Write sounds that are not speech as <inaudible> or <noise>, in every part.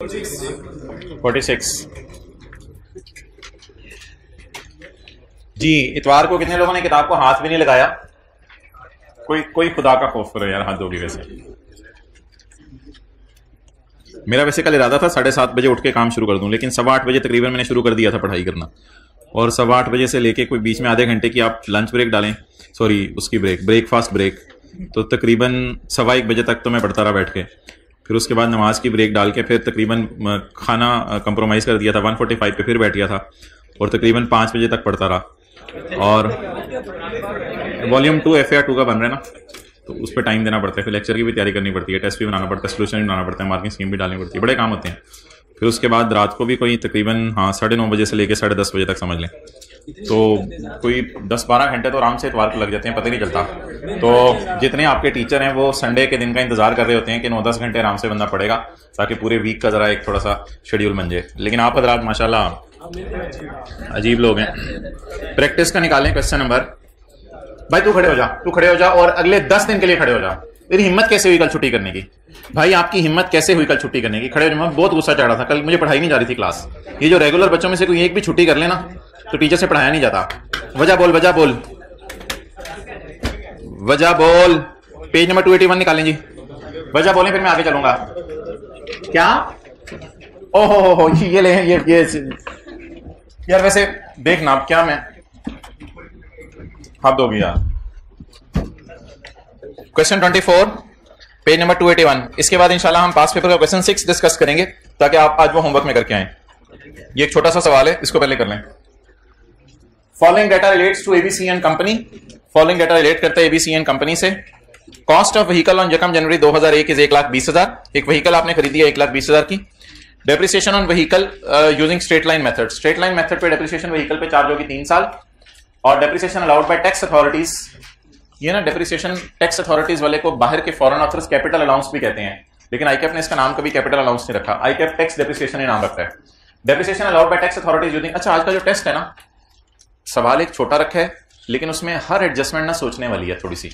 Forty six. जी, इतवार को कितने लोगों ने किताब को हाथ भी नहीं लगाया? कोई कोई खुदा का खौफ करो यार, हाथ दोगी वैसे। मेरा वैसे कल इरादा था, साढ़े सात बजे उठ के काम शुरू कर दूँ, लेकिन सवा आठ बजे तकरीबन मैंने शुरू कर दिया था पढ़ाई करना। और सवा आठ बजे से लेके कोई बीच में आधे घंटे की आप लंच ब्रेक डालें सॉरी उसकी ब्रेक ब्रेकफास्ट ब्रेक तो तकरीबन सवा एक बजे तक तो मैं पढ़ता रहा बैठ के। फिर उसके बाद नमाज़ की ब्रेक डाल के फिर तकरीबन खाना कंप्रोमाइज़ कर दिया था 145 पे फिर बैठ गया था और तकरीबन पाँच बजे तक पढ़ता रहा। और वॉल्यूम टू एफ़ टू का बन रहा है ना तो उस पर टाइम देना पड़ता है। फिर लेक्चर की भी तैयारी करनी पड़ती है टेस्ट भी बनाना पड़ता है सोल्यूशन भी बनाना पड़ता है मार्किंग स्कीम भी डालनी पड़ती है, बड़े काम होते हैं। फिर उसके बाद रात को भी कोई तकरीबन हाँ साढ़े नौ बजे से लेकर साढ़े दस बजे तक समझ लें। तो कोई दस बारह घंटे तो आराम से इतवार को लग जाते हैं, पता नहीं चलता। तो जितने आपके टीचर हैं, वो संडे के दिन का इंतज़ार कर रहे होते हैं कि नौ दस घंटे आराम से बंदा पड़ेगा ताकि पूरे वीक का जरा एक थोड़ा सा शेड्यूल बन जाए। लेकिन आप हजरात, माशाल्लाह, अजीब लोग हैं। प्रैक्टिस का निकालें क्वेश्चन नंबर भाई, तू खड़े हो जा, तू खड़े हो जा और अगले दस दिन के लिए खड़े हो जा। तेरी हिम्मत कैसे हुई कल छुट्टी करने की? भाई, आपकी हिम्मत कैसे हुई कल छुट्टी करने की? खड़े मैं बहुत गुस्सा चढ़ा था। कल मुझे पढ़ाई नहीं जा रही थी क्लास ये जो रेगुलर बच्चों में से कोई एक भी छुट्टी कर लेना तो टीचर से पढ़ाया नहीं जाता। वजह बोल वजह बोल। वजह बोल। Page number two eighty one निकालें जी। वजह बोलें, फिर मैं आगे चलूँगा। क्या? ओहो, हो हो, ये ले, ये ये यार, वैसे देखना अब क्या मैं हद हो गया question twenty four page number two eighty one इसके बाद इंशाल्लाह हम पास पेपर का क्वेश्चन सिक्स डिस्कस करेंगे, ताकि आप आज वो होमवर्क में करके आए। ये एक छोटा सा सवाल है, इसको पहले कर लें। Following data relates to ABC and company following data relate करता है एबीसी एंड कंपनी से। कॉस्ट ऑफ़ व्हीकल ऑन यकम जनवरी 2001 इज़ एक लाख बीस हज़ार। एक व्हीकल आपने खरीदी है, एक लाख बीस हज़ार की। Depreciation on vehicle using straight line method straight line method पे डेप्रिसिएशन व्हीकल पे चार्ज होगी तीन साल। और depreciation allowed by tax authorities ये ना डेप्रिसिएशन टैक्स अथॉरिटीज वाले को बाहर के फॉरेन ऑथर्स कैपिटल अलाउंस भी कहते हैं। लेकिन आईकेफ ने इसका नाम कभी कैपिटल अलाउंस नहीं रखा। आईकेफ टैक्स डेप्रिसिएशन ही नाम रखता है। Depreciation allowed by tax authorities using अच्छा आज का जो टेस्ट है ना, सवाल एक छोटा रखा है, लेकिन उसमें हर एडजस्टमेंट ना सोचने वाली है थोड़ी सी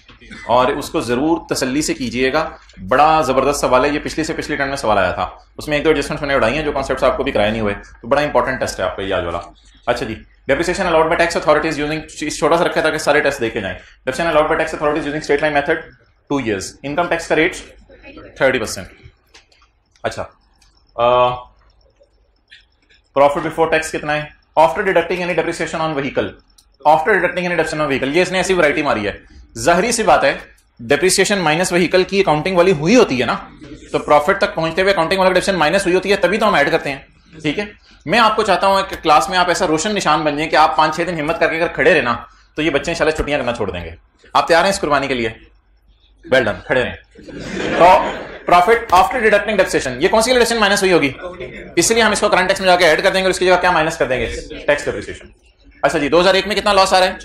और उसको ज़रूर तसल्ली से कीजिएगा। बड़ा ज़बरदस्त सवाल है। ये पिछले से पिछले टर्म में सवाल आया था। उसमें एक दो एडजस्टमेंट मैंने उड़ाई हैं, जो कॉन्सेप्ट आपको भी कराए नहीं हुए। तो बड़ा इंपॉर्टेंट टेस्ट है आपका याद वाला। अच्छा जी। Depreciation allowed by tax authorities using छोटा सा रखा था कि सारे टेस्ट देखे जाए। Depreciation allowed by tax authorities using straight line method two years income tax का रेट थर्टी परसेंट अच्छा। प्रॉफिट बिफोर टैक्स कितना है? After deducting any depreciation on vehicle after deducting any depreciation on vehicle ये इसने ऐसी variety मारी है। जाहरी सी बात है डेप्रिसिएशन माइनस व्हीकल की अकाउंटिंग वाली हुई होती है ना तो प्रॉफिट तक पहुँचते हुए अकाउंटिंग वाला डेप्रिसिएशन माइनस हुई होती है, तभी तो हम ऐड करते हैं। ठीक है? मैं आपको चाहता हूँ कि क्लास में आप ऐसा रोशन निशान बन जाए कि आप पाँच, छह दिन हिम्मत करके अगर खड़े रहना तो ये बच्चे इंशाल्लाह छुट्टियाँ करना छोड़ देंगे। आप तैयार हैं इस कुर्बानी के लिए? वेल डन खड़े रहें। तो प्रॉफिट आफ्टर डिडक्टिंग डेप्रिसिएशन ये कौन सी डिडक्शन माइनस हुई होगी? इसलिए हम इसको करंट टैक्स में जाकर ऐड कर देंगे और इसकी जगह क्या माइनस कर देंगे? टैक्स डेप्रिसिएशन अच्छा जी 2001 में कितना लॉस आ रहा है?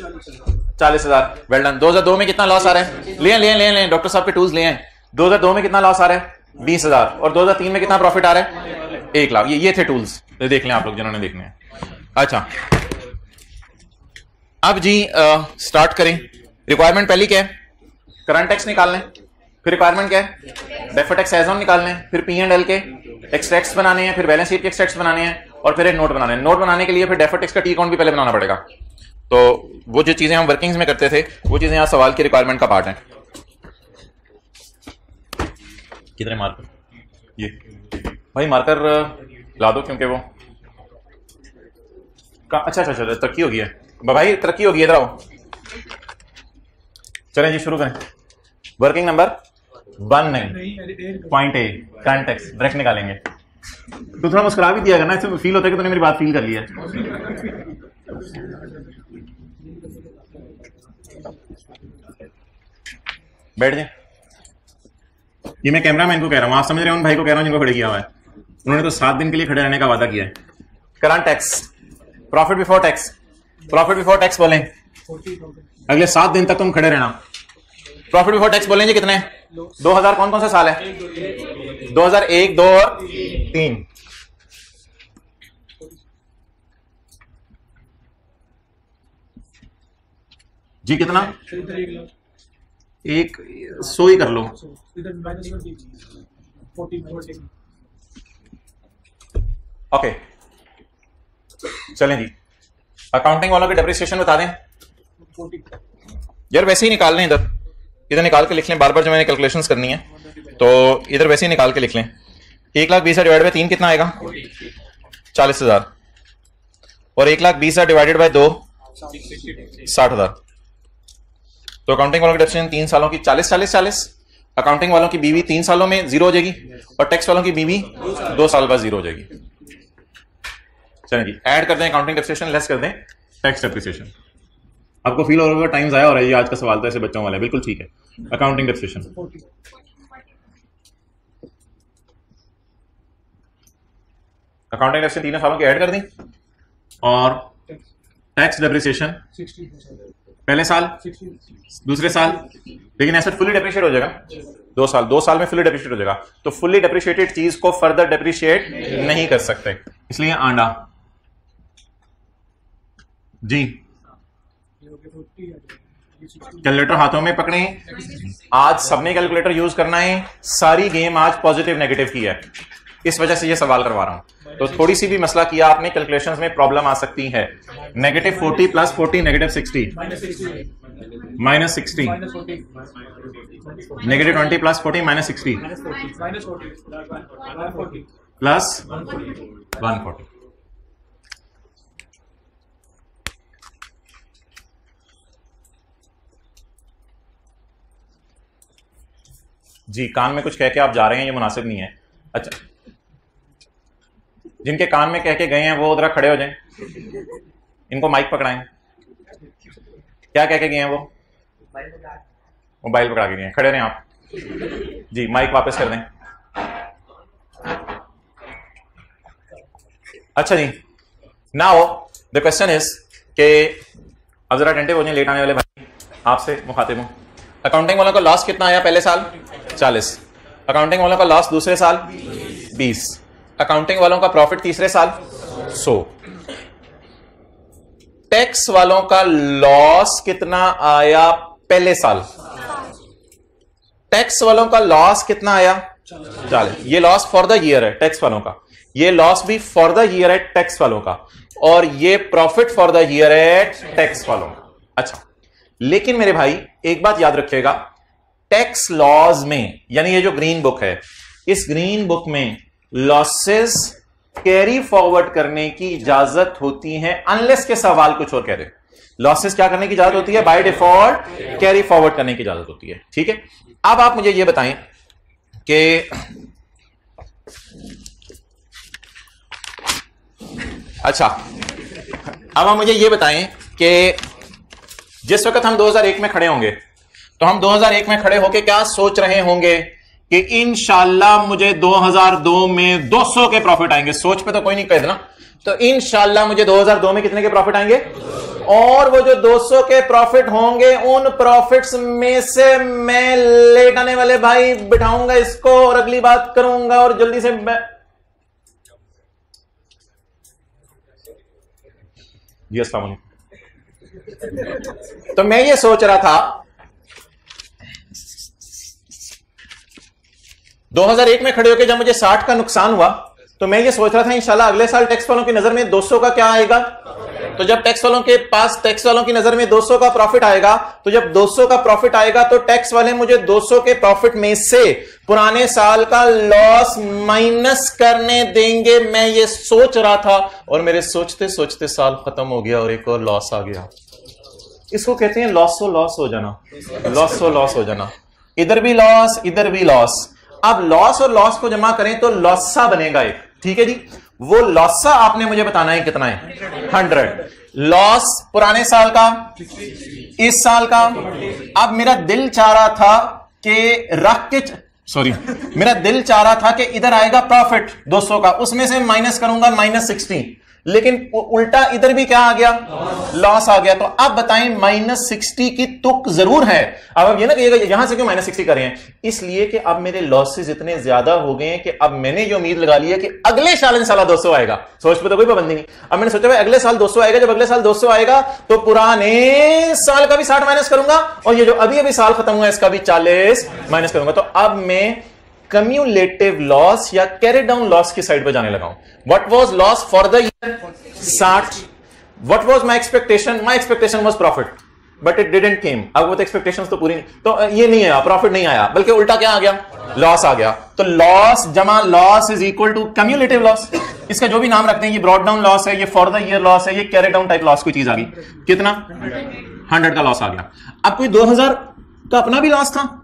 चालीस हज़ार। वेल डन 2002 में कितना लॉस आ रहा है? लिए लिए लिए डॉक्टर साहब के टूल्स लिए हैं 2002 में कितना लॉस आ रहा है? बीस हज़ार। और 2003 में कितना प्रॉफिट आ रहा है? एक लाख ये ये थे टूल्स देख लें आप लोग जिन्होंने देखने हैं। अच्छा। अब जी स्टार्ट करें। रिक्वायरमेंट पहली क्या है? करंट टैक्स निकाल लें। फिर रिक्वायरमेंट क्या है? डेफर टैक्स एज ऑन निकालने फिर पी एंड एल के एक्सट्रैक्ट्स बनाने हैं फिर बैलेंस शीट के एक्सट्रैक्ट्स बनाने हैं और फिर एक नोट बनाने हैं। नोट बनाने के लिए फिर डेफर टैक्स का टी अकाउंट भी पहले बनाना पड़ेगा। तो वो जो चीज़ें हम वर्किंग्स में करते थे वो चीज़ें यहाँ सवाल की रिक्वायरमेंट का पार्ट है। कितने मार्कर ये। भाई मार्कर ला दो क्योंकि वो का, अच्छा अच्छा अच्छा तरक्की होगी है भाई तरक्की होगी इधर आओ। चलें जी शुरू करें। वर्किंग नंबर वन नहीं point A current tax break निकालेंगे। तो थोड़ा मुस्कुरा भी दिया करना इससे फील होता है कि तूने मेरी बात फील कर लिया बैठ जाए ये मैं कैमरा मैन को कह रहा हूँ आप समझ रहे हो उन भाई को कह रहा हूँ जिनको खड़े किया हुआ है। उन्होंने तो सात दिन के लिए खड़े रहने का वादा किया है। Current tax. Profit before tax. Profit before tax बोले। अगले सात दिन तक तुम खड़े रहना। प्रॉफिट बिफोर टैक्स बोलेंगे कितने? दो हज़ार कौन कौन सा साल है? दो हज़ार एक दो और तीन। जी कितना? एक सो ही कर लो। ओके चलें जी। अकाउंटिंग वालों की डेप्रिसिएशन बता दें। यार वैसे ही निकाल लें इधर। इधर निकाल के लिख लें। बार बार जो मैंने कैलकुलेशंस करनी है तो इधर वैसे ही निकाल के लिख लें। एक लाख बीस हज़ार डिवाइड बाई तीन कितना आएगा? चालीस हज़ार। और एक लाख बीस हज़ार डिवाइडेड बाय दो, साठ हज़ार। तो अकाउंटिंग वालों की डेप्रिसिएशन तीन सालों की चालीस चालीस चालीस। अकाउंटिंग वालों की बीवी तीन सालों में ज़ीरो हो जाएगी। और टैक्स वालों की बीवी दो साल बाद ज़ीरो हो जाएगी। चलें जी ऐड कर दें अकाउंटिंग डेप्रिसिएशन लेस कर दें टैक्स डेप्रिसिएशन आपको फील हो रहा होगा टाइम आया हो रहा है ये आज का सवाल तो ऐसे बच्चों वाला है। बिल्कुल ठीक है। अकाउंटिंग डेप्रिसिएशन अकाउंटिंग डेप्रिसिएशन तीनों सालों की ऐड कर दी। और टैक्स डेप्रिसिएशन पहले साल दूसरे साल। लेकिन ऐसा फुली डेप्रिशिएट हो जाएगा। दो साल दो साल में फुली डेप्रिशिएट हो जाएगा। तो फुली डेप्रिशिएटेड चीज़ को फर्दर डेप्रिशिएट नहीं कर सकते। इसलिए आंडा। जी। कैलकुलेटर हाथों में पकड़े। आज सबने कैलकुलेटर यूज़ करना है। सारी गेम आज पॉजिटिव नेगेटिव की है। इस वजह से ये सवाल करवा रहा हूँ। तो थोड़ी सी भी मसला किया आपने कैलकुलेशन में प्रॉब्लम आ सकती है। Negative forty plus forty negative sixty minus sixty negative twenty plus forty minus sixty plus one forty जी, कान में कुछ कह के आप जा रहे हैं, ये मुनासिब नहीं है। अच्छा। जिनके कान में कह के गए हैं, वो उधर खड़े हो जाएँ। इनको माइक पकड़ाएँ। क्या कह के गए हैं वो? मोबाइल पकड़ा के गए खड़े रहें आप। जी माइक वापस कर दें। अच्छा जी नाउ द क्वेश्चन इज़ के अब जरा अटेंटिव हो जाए लेट आने वाले भाई, आपसे मुखातिब हूँ। अकाउंटिंग वालों का लॉस कितना आया पहले साल? चालीस। अकाउंटिंग वालों का लॉस दूसरे साल, बीस। अकाउंटिंग वालों का प्रॉफिट तीसरे साल, सो। टैक्स वालों का लॉस कितना आया पहले साल? टैक्स वालों का लॉस कितना आया? चालीस। ये लॉस फॉर द ईयर है टैक्स वालों का। ये लॉस भी फॉर द ईयर है टैक्स वालों का। और ये प्रॉफिट फॉर द ईयर है टैक्स वालों का। अच्छा। लेकिन मेरे भाई, एक बात याद रखिएगा टैक्स लॉज में, यानी ये जो ग्रीन बुक है, इस ग्रीन बुक में लॉसेस कैरी फॉरवर्ड करने की इजाज़त होती है अनलेस के सवाल कुछ और कह रहे लॉसेस क्या करने की इजाज़त होती है? बाय डिफ़ॉल्ट कैरी फॉरवर्ड करने की इजाज़त होती है। ठीक है? अब आप मुझे यह बताएँ कि अच्छा अब आप मुझे यह बताएँ कि जिस वक्त हम 2001 में खड़े होंगे तो हम 2001 में खड़े होके क्या सोच रहे होंगे कि इनशाला मुझे 2002 में 200 के प्रॉफिट आएँगे। सोच पे तो कोई नहीं कह देना। तो इनशाला मुझे 2002 में कितने के प्रॉफिट आएँगे? और वो जो 200 के प्रॉफिट होंगे, उन प्रॉफिट्स में से मैं लेट आने वाले भाई बिठाऊँगा इसको और अगली बात करूँगा और जल्दी से मैं जी, अस्सलाम तो मैं ये सोच रहा था 2001 में खड़े होकर जब मुझे 60 का नुकसान हुआ तो मैं ये सोच रहा था, इंशाल्लाह अगले साल टैक्स वालों की नज़र में 200 का क्या आएगा? तो जब टैक्स वालों के पास, टैक्स वालों की नज़र में 200 का प्रॉफिट आएगा तो जब 200 का प्रॉफिट आएगा तो टैक्स वाले मुझे 200 के प्रॉफिट में से पुराने साल का लॉस माइनस करने देंगे, मैं ये सोच रहा था। और मेरे सोचते सोचते साल खत्म हो गया और एक और लॉस आ गया। इसको कहते हैं लॉस लॉस हो जाना। लॉस लॉस हो जाना। इधर भी लॉस, इधर भी लॉस। अब लॉस और लॉस को जमा करें तो लॉसा बनेगा एक। ठीक है जी? वो लॉसा आपने मुझे बताना है कितना है? हंड्रेड। लॉस पुराने साल का, इस साल का। अब मेरा दिल चाह रहा था कि रख के सॉरी मेरा दिल चाह रहा था कि इधर आएगा प्रॉफिट 200 का। उसमें से माइनस करूँगा माइनस सिक्सटीन लेकिन उल्टा इधर भी क्या आ गया? लॉस आ गया। तो अब बताएँ माइनस सिक्सटी की तुक ज़रूर है। अब अब ये ना कहिएगा, यहाँ से क्यों माइनस सिक्सटी कर इसलिए कि अब मेरे लॉसेस इतने ज़्यादा हो गए हैं कि अब मैंने ये उम्मीद लगा ली है कि अगले साल इंशाल्लाह 200 आएगा। सोच पे तो कोई पाबंदी नहीं। अब मैंने सोचा, भाई, अगले साल 200 आएगा। जब अगले साल 200 आएगा तो पुराने साल का भी साठ माइनस करूँगा। और ये जो अभी अभी साल खत्म हुआ इसका भी चालीस माइनस करूँगा। तो अब मैं कम्युलेटिव लॉस या कैरी डाउन लॉस की साइड पर जाने लगा what was loss for the year साठ। What was my expectation my expectation was profit but it didn't came अब वो एक्सपेक्टेशन तो पूरी नहीं तो ये नहीं आया प्रॉफिट नहीं आया, बल्कि उल्टा क्या आ गया? लॉस आ गया। तो लॉस जमा loss is equal to cumulative loss इसका जो भी नाम रखते हैं, ये ब्रॉड डाउन लॉस है, ये फॉर द ईयर लॉस है, ये कैरी डाउन टाइप लॉस कोई चीज़ आ गई। कितना? हंड्रेड का लॉस आ गया। अब कोई दो हज़ार का अपना भी लॉस था?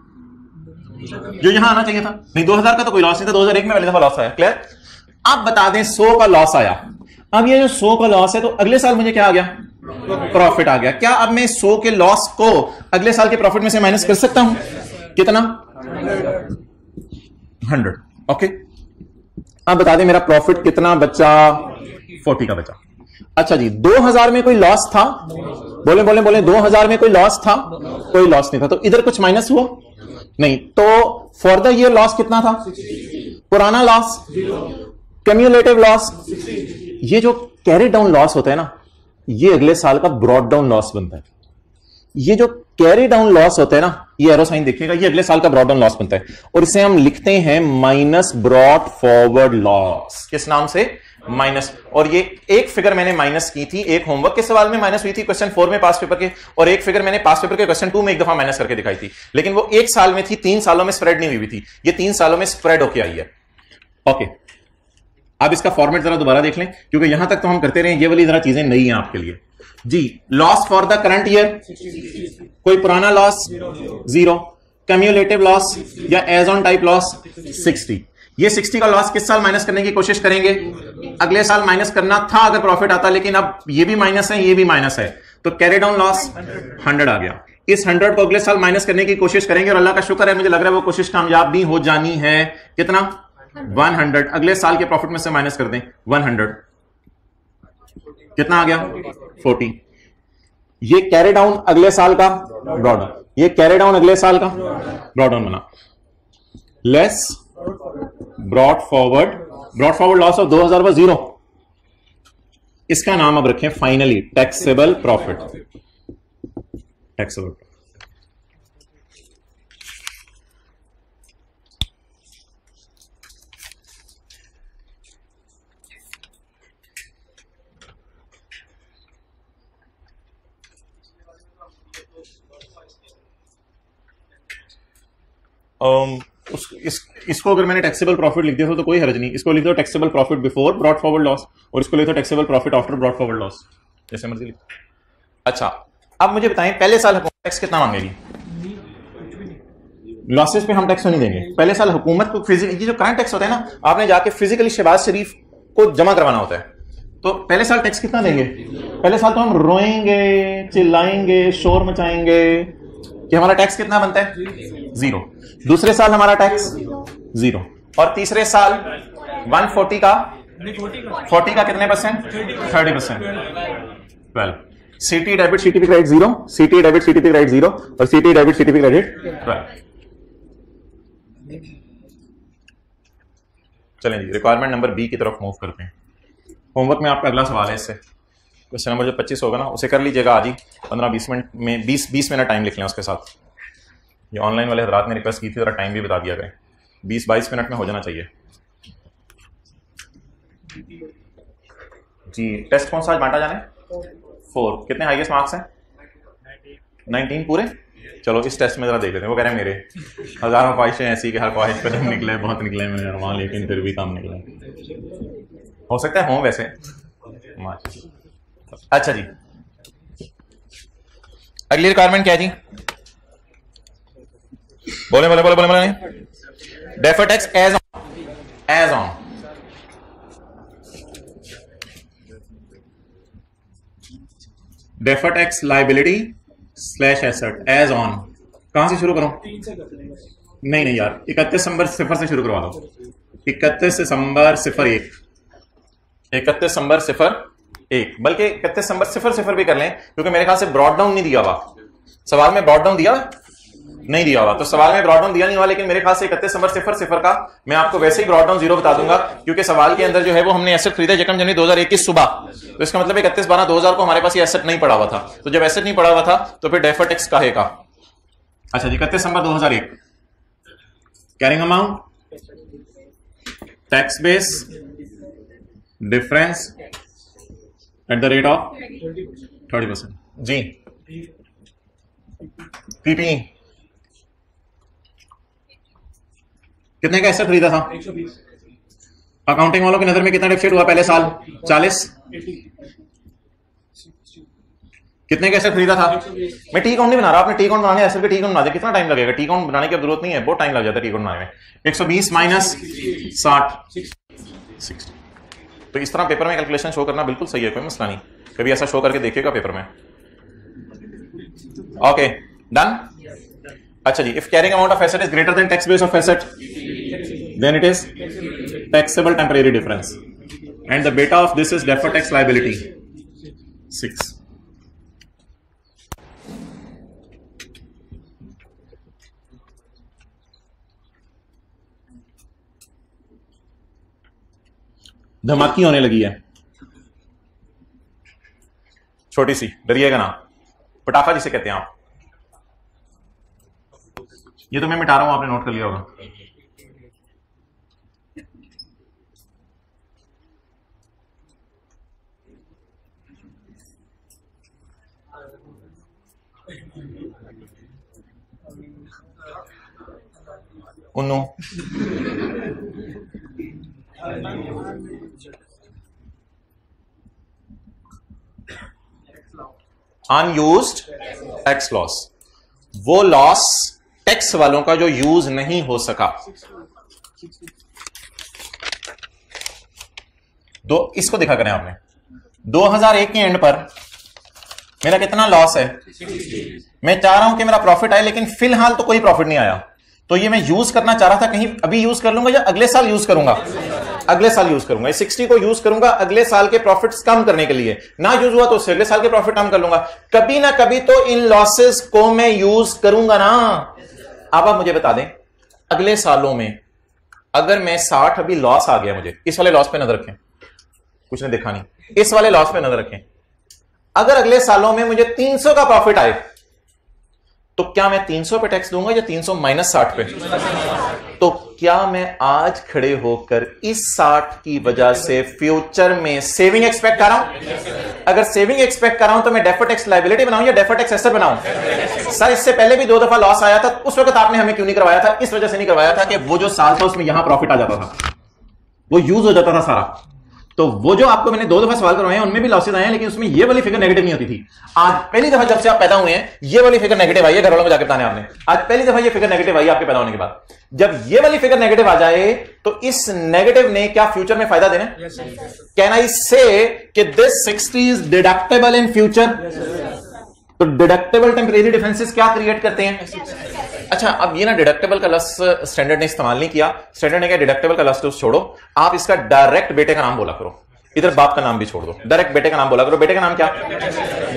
जो यहाँ आना चाहिए था। नहीं 2000 का तो कोई लॉस नहीं था 2001 में पहले दफ़ा लॉस आया। क्लियर अब बता दें 100 का लॉस आया। अब ये जो 100 का लॉस है तो अगले साल मुझे क्या आ गया? प्रॉफिट आ गया। क्या अब मैं 100 के लॉस को अगले साल के प्रॉफिट में से माइनस कर सकता हूँ? कितना? 100 ओके अब बता दें, मेरा प्रॉफिट कितना बचा? 40 का बचा। अच्छा जी 2000 में कोई लॉस था? बोले बोले बोले 2000 में कोई लॉस था? कोई लॉस नहीं था। तो इधर कुछ माइनस हुआ? नहीं तो फॉर द ईयर लॉस कितना था? पुराना लॉस कम्युलेटिव लॉस ये जो कैरी डाउन लॉस होता है ना, ये अगले साल का ब्रॉड डाउन लॉस बनता है। ये जो कैरी डाउन लॉस होता है ना, ये एरो साइन देखिएगा, ये अगले साल का ब्रॉड डाउन लॉस बनता है। और इसे हम लिखते हैं माइनस ब्रॉड फॉरवर्ड लॉस किस नाम से? माइनस। और ये एक फिगर मैंने माइनस की थी, एक होमवर्क के सवाल में माइनस हुई थी क्वेश्चन फोर में पास पेपर के, और एक फिगर मैंने पास पेपर के क्वेश्चन टू में एक दफ़ा माइनस करके दिखाई थी। लेकिन वो एक साल में थी, तीन सालों में स्प्रेड नहीं हुई थी। ये तीन सालों में स्प्रेड होके आई है। ओके अब इसका फॉर्मेट जरा दोबारा देख लें, क्योंकि यहाँ तक तो हम करते रहे, ये वाली जरा चीज़ें नहीं है आपके लिए। जी loss for the current year कोई पुराना लॉस ज़ीरो कम्युलेटिव लॉस या as on type loss sixty ये 60 का लॉस किस साल माइनस करने की कोशिश करेंगे? अगले साल माइनस करना था अगर प्रॉफिट आता, लेकिन अब ये भी माइनस है, ये भी माइनस है। तो कैरी डाउन लॉस 100 आ गया। इस 100 को अगले साल माइनस करने की कोशिश करेंगे और अल्लाह का शुक्र है, मुझे लग रहा है वो कोशिश कामयाब भी हो जानी है। कितना? 100 अगले साल के प्रॉफिट में से माइनस कर दें। 100 कितना आ गया? 40 ये कैरी डाउन अगले साल का ब्रॉड ये कैरी डाउन अगले साल का ब्रॉड डाउन बना। Less brought forward brought forward loss of 2000 was zero इसका नाम अब रखें finally taxable profit taxable um, उस इस इसको अगर मैंने टैक्सेबल प्रॉफिट लिख दिया था तो कोई हर्ज नहीं। इसको लिख दो taxable profit before brought forward loss और इसको लिख दो taxable profit after brought forward loss जैसे मर्ज़ी लिख। अच्छा अब मुझे बताएँ, पहले साल टैक्स कितना मांगेगी? लॉसेस पे हम टैक्स नहीं देंगे। पहले साल हुकूमत को ये जो करंट टैक्स होता है ना, आपने जाके फिजिकली शहबाज शरीफ को जमा करवाना होता है। तो पहले साल टैक्स कितना देंगे? पहले साल तो हम रोएँगे, चिल्लाएँगे, शोर मचाएँगे। कि हमारा टैक्स कितना बनता है? ज़ीरो दूसरे साल हमारा टैक्स ज़ीरो और तीसरे साल 140 का? 40 का कितने percent 30 percent twelve CT debit CT credit zero CT debit CT credit zero और CT debit CT credit twelve चलें जी रिक्वायरमेंट नंबर बी की तरफ़ मूव करते हैं. होमवर्क में आपका अगला सवाल है इससे. क्वेश्चन नंबर जो पच्चीस होगा ना, उसे कर लीजिएगा आज ही। पंद्रह, बीस मिनट में, बीस बीस मिनट टाइम लिख लें उसके साथ। ये ऑनलाइन वाले हजरात ने रिक्वेस्ट की थी, जरा टाइम भी बता दिया गया बीस, बाईस मिनट में हो जाना चाहिए। जी टेस्ट कौन सा आज बांटा जाने? फोर कितने हाईएस्ट मार्क्स हैं? नाइनटीन पूरे? चलो, इस टेस्ट में जरा देख लेते हैं। वो कह रहे हैं मेरे। हज़ारों ख्वाहिशें ऐसी कि हर ख्वाहिश पर हम निकले, बहुत निकले मेरे वहाँ लेकिन फिर भी काम निकले। हो सकता है हों वैसे। अच्छा जी। अगली रिक्वायरमेंट क्या जी? बोले बोले बोले बोले बोले। Deferred tax as on as on deferred tax liability slash asset as on कहाँ से शुरू करूँ? नहीं नहीं यार। इकतीस दिसंबर सिफर से शुरू करवा दो। इकतीस दिसंबर सिफर एक। इकतीस दिसंबर सिफर एक, बल्कि इकतीस दिसंबर सिफर सिफर भी कर लें, क्योंकि मेरे ख्याल से ब्रॉड डाउन नहीं दिया हुआ। सवाल में ब्रॉड डाउन दिया? नहीं दिया हुआ। तो सवाल में ब्रॉड डाउन दिया नहीं हुआ, लेकिन मेरे ख्याल से इकतीस नंबर सिफर सिफर का मैं आपको वैसे ही ब्रॉड डाउन ज़ीरो बता दूँगा, क्योंकि सवाल के अंदर जो है वो हमने एसेट खरीदा जकम जनवरी 2021 सुबह। तो इसका मतलब इकतीस बारह दो को हमारे पास ये एसेट नहीं पड़ा हुआ था। तो जब एसेट नहीं पड़ा हुआ था तो फिर डेफर टैक्स का? अच्छा जी, इकतीस नंबर दो हज़ार एक। Carrying amount tax base difference at the rate of thirty percent ji PP कितने का एसेट खरीदा था? अकाउंटिंग वालों की नज़र में कितना डेफिसिट हुआ पहले साल? चालीस? कितने का एसेट खरीदा था? मैं टी काउंट नहीं बना रहा आपने टी काउंट बनाने एसेट के टी काउंट बना दिया कितना टाइम लगेगा? टी काउंट बनाने की ज़रूरत नहीं है बहुत टाइम लग जाता है टी काउंट बनाने में। 120 माइनस साठ। तो इस तरह पेपर में कैलकुलेशन शो करना बिल्कुल सही है, कोई मसला नहीं। कभी ऐसा शो करके देखिएगा पेपर में। ओके डन अच्छा जी if carrying amount of asset is greater than tax base of asset then it is taxable temporary difference and the beta of this is deferred tax liability six धमाकी होने लगी है। छोटी सी डरिएगा ना पटाखा जिसे कहते हैं आप। ये तो मैं मिटा रहा हूँ, आपने नोट कर लिया होगा। उन्नू। अनयूज टैक्स लॉस वो लॉस टैक्स वालों का जो यूज़ नहीं हो सका। दो, इसको देखा करें आपने। 2001 के एंड पर मेरा कितना लॉस है? मैं चाह रहा हूँ कि मेरा प्रॉफिट आए, लेकिन फ़िलहाल तो कोई प्रॉफिट नहीं आया। तो ये मैं यूज़ करना चाह रहा था, कहीं अभी यूज़ कर लूँगा या अगले साल यूज़ करूँगा? अगले साल यूज़ करूँगा। इस सिक्सटी को यूज़ करूँगा अगले साल के प्रॉफिट्स कम करने के लिए। ना यूज़ हुआ तो उससे अगले साल के प्रॉफिट कम कर लूँगा। कभी ना कभी तो इन लॉसेस को मैं यूज़ करूँगा ना। आप मुझे बता दें, अगले सालों में अगर मैं साठ अभी लॉस आ गया मुझे, इस वाले लॉस पे नज़र रखें। कुछ ने देखा नहीं। इस वाले लॉस पे नज़र रखें। अगर अगले सालों में मुझे 300 का प्रॉफिट आए तो क्या मैं 300 पे टैक्स दूँगा या 300 माइनस साठ पे? तो क्या मैं आज खड़े होकर इस साठ की वजह से फ्यूचर में सेविंग एक्सपेक्ट कर रहा हूँ? अगर सेविंग एक्सपेक्ट कर रहा हूँ तो मैं डेफर टैक्स लाइबिलिटी बनाऊँ या डेफर टैक्स एसेट बनाऊँ? सर, इससे पहले भी दो दफ़ा लॉस आया था, उस वक्त आपने हमें क्यों नहीं करवाया था? इस वजह से नहीं करवाया था कि वो जो साल था, उसमें यहाँ प्रॉफिट आ जाता था। वो यूज़ हो जाता था सारा। तो वो जो आपको मैंने दो दफ़ा सवाल करवाए हैं उनमें भी लॉसेज आए हैं लेकिन उसमें ये वाली फिगर नेगेटिव नहीं होती थी। आज पहली दफ़ा जब से आप पैदा हुए हैं ये वाली फिगर नेगेटिव आई है घरों में जाकर बताने आपने। आज पहली दफ़ा ये फिगर नेगेटिव आई आपके पैदा होने के बाद। जब ये वाली फिगर नेगेटिव आ जाए तो इस नेगेटिव ने क्या फ्यूचर में फ़ायदा देना कैन आई से कि this sixty is deductible in future तो डिडक्टेबल टेम्परेरी डिफरेंसेस क्या क्रिएट करते हैं? अच्छा अब ये ना डिडक्टेबल का लफ्ज स्टैंडर्ड ने इस्तेमाल नहीं किया। स्टैंडर्ड ने कहा डिडक्टेबल का लफ्ज छोड़ो। आप इसका डायरेक्ट बेटे का नाम बोला करो। इधर बाप का नाम भी छोड़ दो। डायरेक्ट बेटे का नाम बोला करो। बेटे का नाम क्या?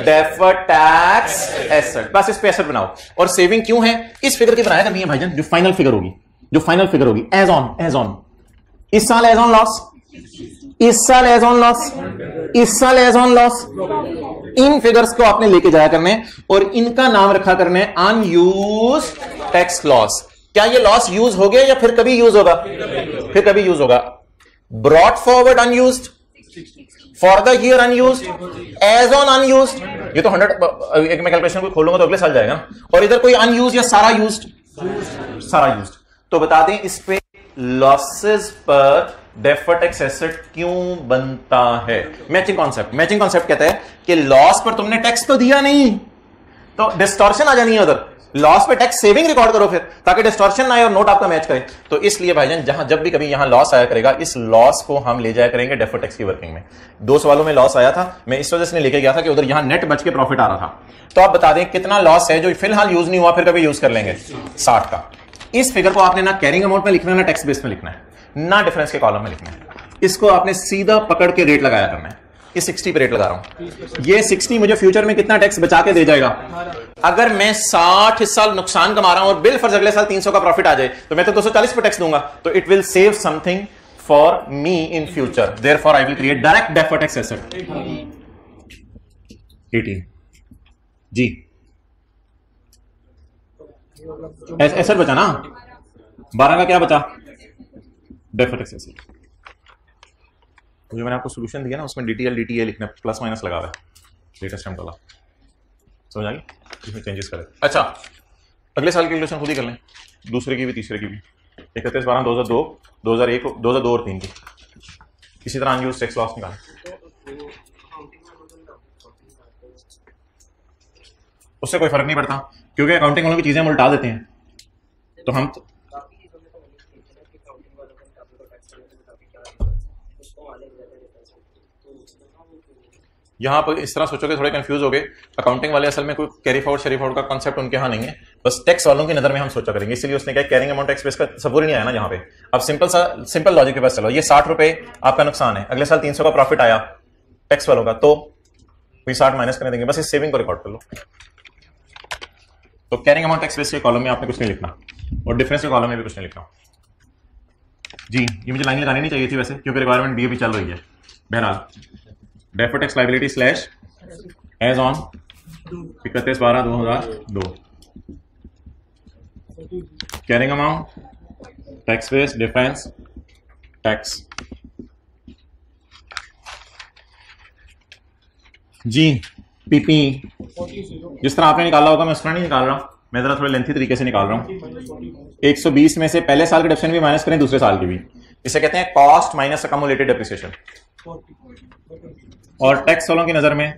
डेफर टैक्स एसेट बस इस पे एसेट बनाओ। और सेविंग क्यों है? इस फिगर की बनाया करनी है जो फाइनल फिगर होगी। जो फाइनल फिगर होगी। एज ऑन एज ऑन इस साल एज ऑन लॉस इस साल एज ऑन लॉस इस साल as on loss in figures को आपने लेके जाया करने और इनका नाम रखा करने अनयूज टैक्स लॉस क्या ये लॉस यूज़ हो गया या फिर कभी यूज़ होगा? फिर कभी यूज़ होगा। Brought forward unused for the year unused as on unused ये तो हंड्रेड एक मैं कैलकुलेशन को खोलूँगा तो अगले साल जाएगा और इधर कोई अनयूज या सारा यूज़ सारा यूज़ तो बता दें इस पे लॉसेस पर डेफर्ड एसेट क्यों बनता है? मैचिंग कॉन्सेप्ट मैचिंग कॉन्सेप्ट कहता है कि लॉस पर तुमने टैक्स तो दिया नहीं। तो डिस्टॉर्शन आ जानी है उधर। लॉस पे टैक्स सेविंग रिकॉर्ड करो फिर, ताकि डिस्टॉर्शन ना आए और नोट आपका मैच करे। तो इसलिए भाईजान, जहाँ जब भी कभी यहाँ लॉस आया करेगा, इस लॉस को हम ले जाया करेंगे डेफर टैक्स की वर्किंग में। दो सवालों में लॉस आया था। मैं इस वजह से लेके गया था कि उधर यहाँ नेट बच के प्रॉफिट आ रहा था। तो आप बता दें कितना लॉस है जो फ़िलहाल यूज़ नहीं हुआ, फिर कभी यूज़ कर लेंगे? साठ का। इस फिगर को आपने ना कैरिंग अमाउंट में लिखना है, ना टैक्स बेस में लिखना है। ना डिफरेंस के कॉलम में लिखना है। इसको आपने सीधा पकड़ के रेट लगाया करना है। ये 60 पे रेट लगा रहा हूँ। ये 60 मुझे फ्यूचर में कितना टैक्स बचा के दे जाएगा? अगर मैं 60 साल नुकसान कमा रहा हूँ और बिल फ़र्ज़ अगले साल 300 का प्रॉफिट आ जाए तो मैं तो 240 पे टैक्स दूँगा। तो it will save something for me in future therefore I will create direct deferred tax asset 18 जी एसेट बचा ना? 12 का क्या बचा? डेफर टैक्स एसेट तो जो मैंने आपको सोल्यूशन दिया ना, उसमें D T L D T A लिखना प्लस माइनस लगा हुआ है। लेटेस्ट टाइम वाला। समझ आ गई? इसमें चेंजेस करें। अच्छा अगले साल की कैलकुलेशन खुद ही कर लें। दूसरे की भी, तीसरे की भी। इकतीस, बारह, दो हज़ार दो दो हज़ार एक, दो हज़ार दो और तीन की। इसी तरह अनयूज टैक्स लॉस निकालें। उससे कोई फ़र्क नहीं पड़ता, क्योंकि अकाउंटिंग वालों की चीज़ें हम उल्टा देते हैं। तो हम यहाँ पर इस तरह सोचोगे, थोड़े कंफ्यूज हो गए अकाउंटिंग वाले असल में कोई कैरी फॉर्ड शेरी फॉर्ड का कॉन्सेप्ट उनके यहाँ नहीं है। बस टैक्स वालों की नज़र में हम सोचा करेंगे। इसलिए उसने कहा कैरिंग अमाउंट एक्सप्रेस का सबूर नहीं आया ना यहाँ पे। अब सिंपल सा सिंपल लॉजिक के पास चलो। ये साठ रुपए आपका नुकसान है। अगले साल तीन सौ का प्रॉफिट आया टैक्स वालों का। तो साठ माइनस करने देंगे। बस इस सेविंग को रिकॉर्ड कर लो। तो कैरिंग अमाउंट एक्सप्रेस के कॉलम में आपने कुछ नहीं लिखना। और डिफरेंस के कॉलम में भी कुछ नहीं लिखना। जी, ये मुझे लाइन लगानी नहीं चाहिए थी वैसे, क्योंकि रिक्वायरमेंट बी भी चल रही है। बहरहाल। Deferred tax liability slash as on इकतीस बारह दो हज़ार दो। Carrying amount tax base difference tax जी पीपी जिस तरह आपने निकाला होगा, मैं उस तरह नहीं निकाल रहा हूँ। मैं जरा थोड़े लेंथी तरीके से निकाल रहा हूँ। 120 में से पहले साल के डिप्शन भी माइनस करें, दूसरे साल की भी। इसे कहते हैं कॉस्ट माइनस अकमुलेटेड डेप्रिसिएशन और टैक्स वालों की नज़र में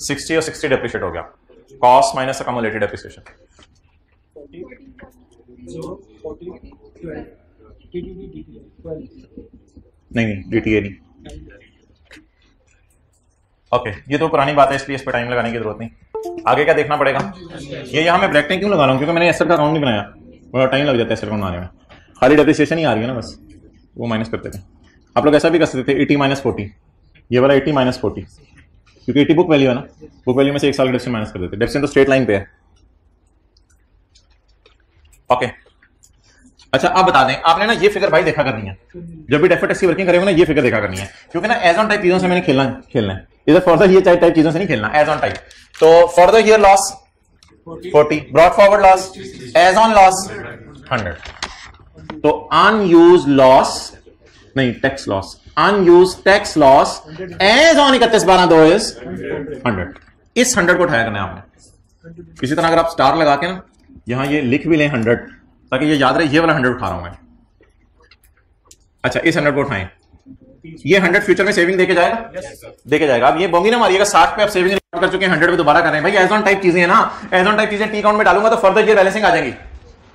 60 और 60 डेप्रिशिएट हो गया। कॉस्ट माइनस अकमुलेटेड डेप्रिसिएशन नहीं नहीं डीटीए नहीं। ओके ये तो पुरानी बात है, इसलिए इस पर टाइम लगाने की ज़रूरत नहीं। आगे क्या देखना पड़ेगा? ये यहाँ मैं ब्रैकेटिंग क्यों लगा रहा हूँ? क्योंकि मैंने एसर का अकाउंट नहीं बनाया। बड़ा टाइम लग जाता है एसर अकाउंट बनाने में। खाली डेप्रिसिएशन ही आ रही है ना बस। वो माइनस करते थे आप लोग ऐसा भी कर सकते थे एटी माइनस फोर्टी ये वाला एटी माइनस फोर्टी क्योंकि एटी बुक वैल्यू है ना? बुक वैल्यू में से एक साल डेप्शन माइनस कर देते डेप्शन तो स्ट्रेट लाइन पे है। ओके अच्छा आप बता दें, आपने ना ये फिगर भाई देखा करनी है। जब भी डेफर की वर्किंग करेंगे ना, ये फिगर देखा करनी है। क्योंकि ना एज ऑन टाइप चीज़ों से मैंने खेलना खेलना है। इधर फॉर द टाइप टाइप चीज़ों से नहीं खेलना एज ऑन टाइप तो for the year loss 40 brought forward loss as on loss 100 तो अनयूज लॉस नहीं tax loss unused tax loss as on इकतीस बारह दो इज़ हंड्रेड इस हंड्रेड को उठाया करना है आपने। इसी तरह अगर आप स्टार लगा के ना यहाँ ये लिख भी लें हंड्रेड ताकि ये याद रहे ये वाला हंड्रेड उठा रहा हूँ मैं। अच्छा इस हंड्रेड को उठाएँ। ये हंड्रेड फ्यूचर में सेविंग देके जाएगा? Yes, देके जाएगा। अब ये बोंगी ना मारिएगा साठ पे आप सेविंग कर चुके हैं हंड्रेड पे दोबारा कर। रहे हैं भाई एज ऑन टाइप चीज़ें है ना। एज ऑन टाइप चीज़ें टी अकाउंट में डालूँगा तो फर्दर ये बैलेंसिंग आ जाएगी।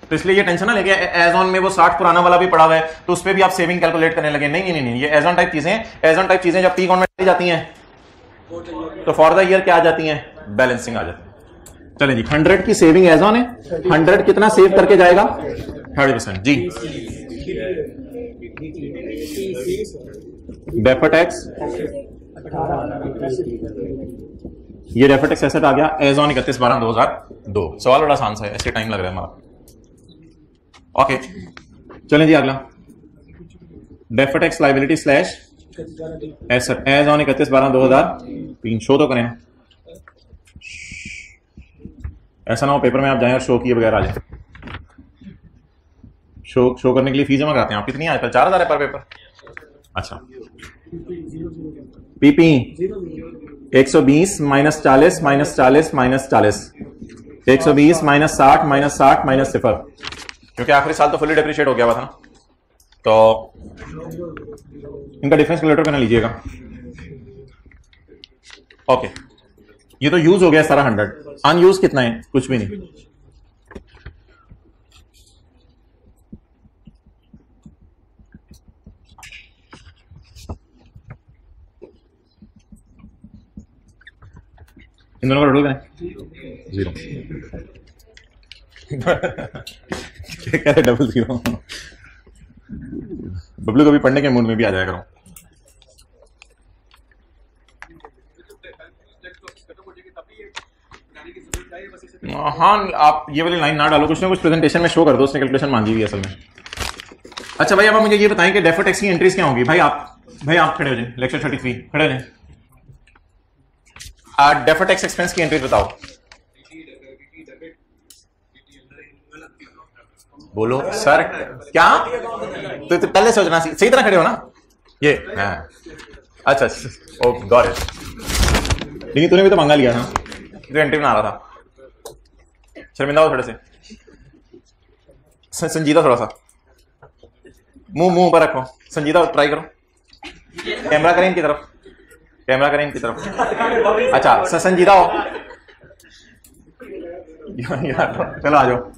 तो इसलिए ये टेंशन ना लेके एजॉन में वो साठ पुराना वाला भी पड़ा हुआ है तो उस पर भी आप सेविंग कैलकुलेट करने लगे। नहीं नहीं नहीं ये एज ऑन टाइप चीज़ें एज ऑन टाइप चीज़ें जब टी अकाउंट में जाती हैं तो फॉर द ईयर क्या आ जाती हैं? बैलेंसिंग आ जाती है। चले जी हंड्रेड की सेविंग एज ऑन है। हंड्रेड कितना सेव करके जाएगा? थर्टी परसेंट जी। डेफर टैक्स ये डेफर टैक्स एसेट आ गया एज ऑन इकतीस बारह दो हज़ार दो। सवाल बड़ा आसान सा है, ऐसे टाइम लग रहा है हमारा। ओके चलें जी अगला। Deferred tax liability slash asset as on इकतीस बारह दो हज़ार तीन। शो तो करें। ऐसा ना हो पेपर में आप जाएँ और शो किए बगैर आ जाए। शो शो करने के लिए फ़ीस जमा कराते हैं। आप कितनी आए चार हज़ार है पर पेपर अच्छा। पीपी 120 माइनस चालीस माइनस चालीस माइनस चालीस। एक सौ बीस माइनस साठ माइनस साठ, माइनस सिफर। क्योंकि आखिरी साल तो फुली डिप्रिशिएट हो गया हुआ था ना। तो इनका डिफरेंस कैलकुलेटर करना लीजिएगा। ओके ये तो यूज़ हो गया सारा हंड्रेड अनयूज कितना है? कुछ भी नहीं। इन दोनों का टोटल करें। ज़ीरो <laughs> <laughs> क्या कह डबल ज़ीरो बबलू कभी पढ़ने के मूड में भी आ जाया करो हाँ आप ये वाली लाइन ना डालो, कुछ ना कुछ प्रेजेंटेशन में शो कर दो, उसने कैलकुलेशन मांगी हुई असल में। अच्छा भाई, अब मुझे ये बताएँ कि डेफर टैक्स की एंट्रीज क्या होंगी? भाई, आप भाई, आप खड़े हो जाए लेक्चर थर्टी थ्री खड़े हो जाए। डेफर टैक्स एक्सपेंस की एंट्री बताओ। बोलो। सर क्या? तो, तो पहले सोचना सही तरह खड़े हो ना? ये हाँ। अच्छा ओ गॉट इट लेकिन तूने भी तो मंगा लिया था जो एंट्री बना रहा था। शर्मिंदा हो थोड़े से। संजीदा थोड़ा सा। मुँह मुँह पर रखो। संजीदा ट्राई करो। कैमरा करें इनकी तरफ़। कैमरा करें इनकी तरफ़। अच्छा संजीदा हो। <laughs> यार, चलो आ जाओ।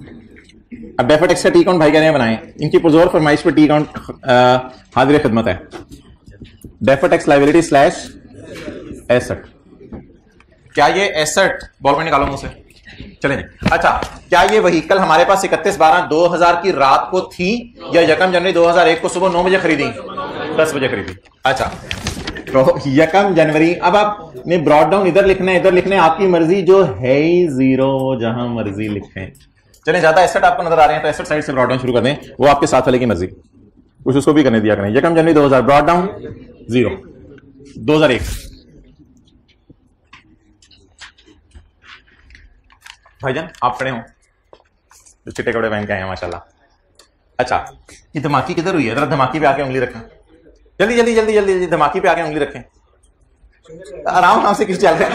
अब डेफट एक्स्ट्रा टी काउंट भाई कह रहे हैं बनाएँ। इनकी पुरजोर फरमाइश पर टी काउंट हाजिर खिदमत है। डेफट एक्स लाइबिलिटी स्लैश एसेट क्या ये एसेट बॉल में निकालो मुँह से। चलें अच्छा क्या ये वहीकल हमारे पास इकतीस बारह दो हज़ार की रात को थी या यकम जनवरी 2001 को सुबह नौ बजे खरीदी? दस बजे खरीदी। अच्छा तो यकम जनवरी, अब आपने ब्रॉड डाउन इधर लिखना है, इधर लिखना है, आपकी मर्ज़ी जो है ही ज़ीरो, जहाँ मर्ज़ी लिखें। चलें ज़्यादा एसेट आपको नज़र आ रहे हैं तो एसेट साइड से ब्रॉड डाउन शुरू कर दें। वो आपके साथ वाले की मर्ज़ी। कुछ उसको भी करने दिया करें। यकम जनवरी 2000 ब्रॉड डाउन ज़ीरो 2001 भाईजान, आप खड़े हो। जो चिट्टे कपड़े पहन के आए हैं, माशाल्लाह। अच्छा ये धमाकी किधर हुई है? जरा धमाकी पे आके उंगली रखें। जल्दी जल्दी जल्दी जल्दी जल्दी, धमाकी पे आके उंगली रखें। आराम आराम से किस चल रहे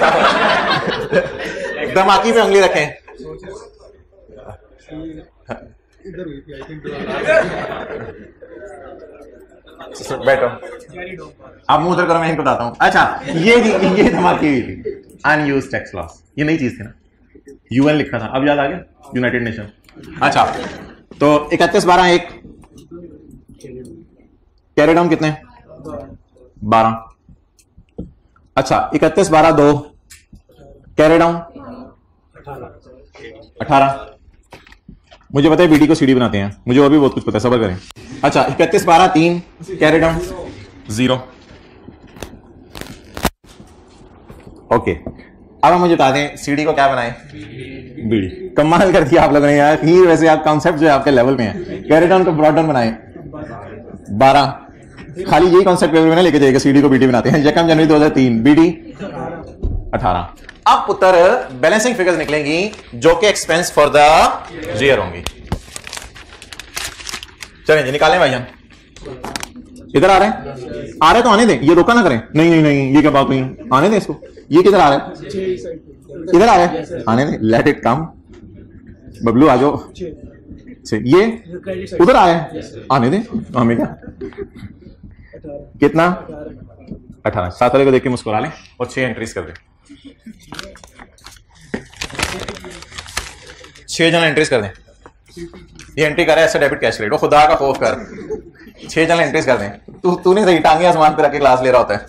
धमाकी पे उंगली रखें। इधर हुई थी आई थिंक बैठो। आप मुँह उधर करो, मैं इनको बताता हूँ। अच्छा ये ये धमाकी हुई थी। अनयूज टैक्स लॉस ये नई चीज़ थी ना? यूएन लिखा था। अब याद आ गया? यूनाइटेड नेशन अच्छा तो इकतीस बारह एक। कैरी डाउन कितने? बारह। अच्छा इकतीस बारह दो। कैरी डाउन अठारह। मुझे पता है बीडी को सीडी बनाते हैं। मुझे और भी बहुत कुछ पता है, सबर करें। अच्छा इकतीस, बारह, तीन कैरी डाउन ज़ीरो ओके अब हम मुझे बता दें सीडी को क्या बनाए? बीडी कमाल कर दिया आप लोगों ने यार। ही वैसे आप कॉन्सेप्ट जो है आपके लेवल में है। कैरी डाउन को ब्रॉड डाउन बनाए। बारह। खाली यही कॉन्सेप्ट पेपर में लेके जाएगा सीडी को बीडी बनाते हैं। यकम जनवरी 2003 बीडी अठारह। अब पुत्र बैलेंसिंग फिगर्स निकलेंगी जो कि एक्सपेंस फॉर द ईयर होंगी। चलें जी निकालें भाईजान इधर आ रहे हैं? आ रहे तो आने दें ये रोका ना करें। नहीं नहीं नहीं ये क्या बात हुई? आने दें इसको। ये किधर आ रहा है? इधर आ रहे हैं? आने दें। लेट इट कम बबलू आ जाओ। से ये उधर आए आने दें। हमें क्या कितना? अठारह। सात वाले को देख के मुस्कुरा लें और छह एंट्रीज कर दें। छह जना एंट्रीज कर दें। ये एंट्री कर ऐसा डेबिट कैश वो खुदा का खौफ कर। छह जना एंट्रीज कर दें। तू नहीं सही टांगे आसमान पे रख के क्लास ले रहा होता है।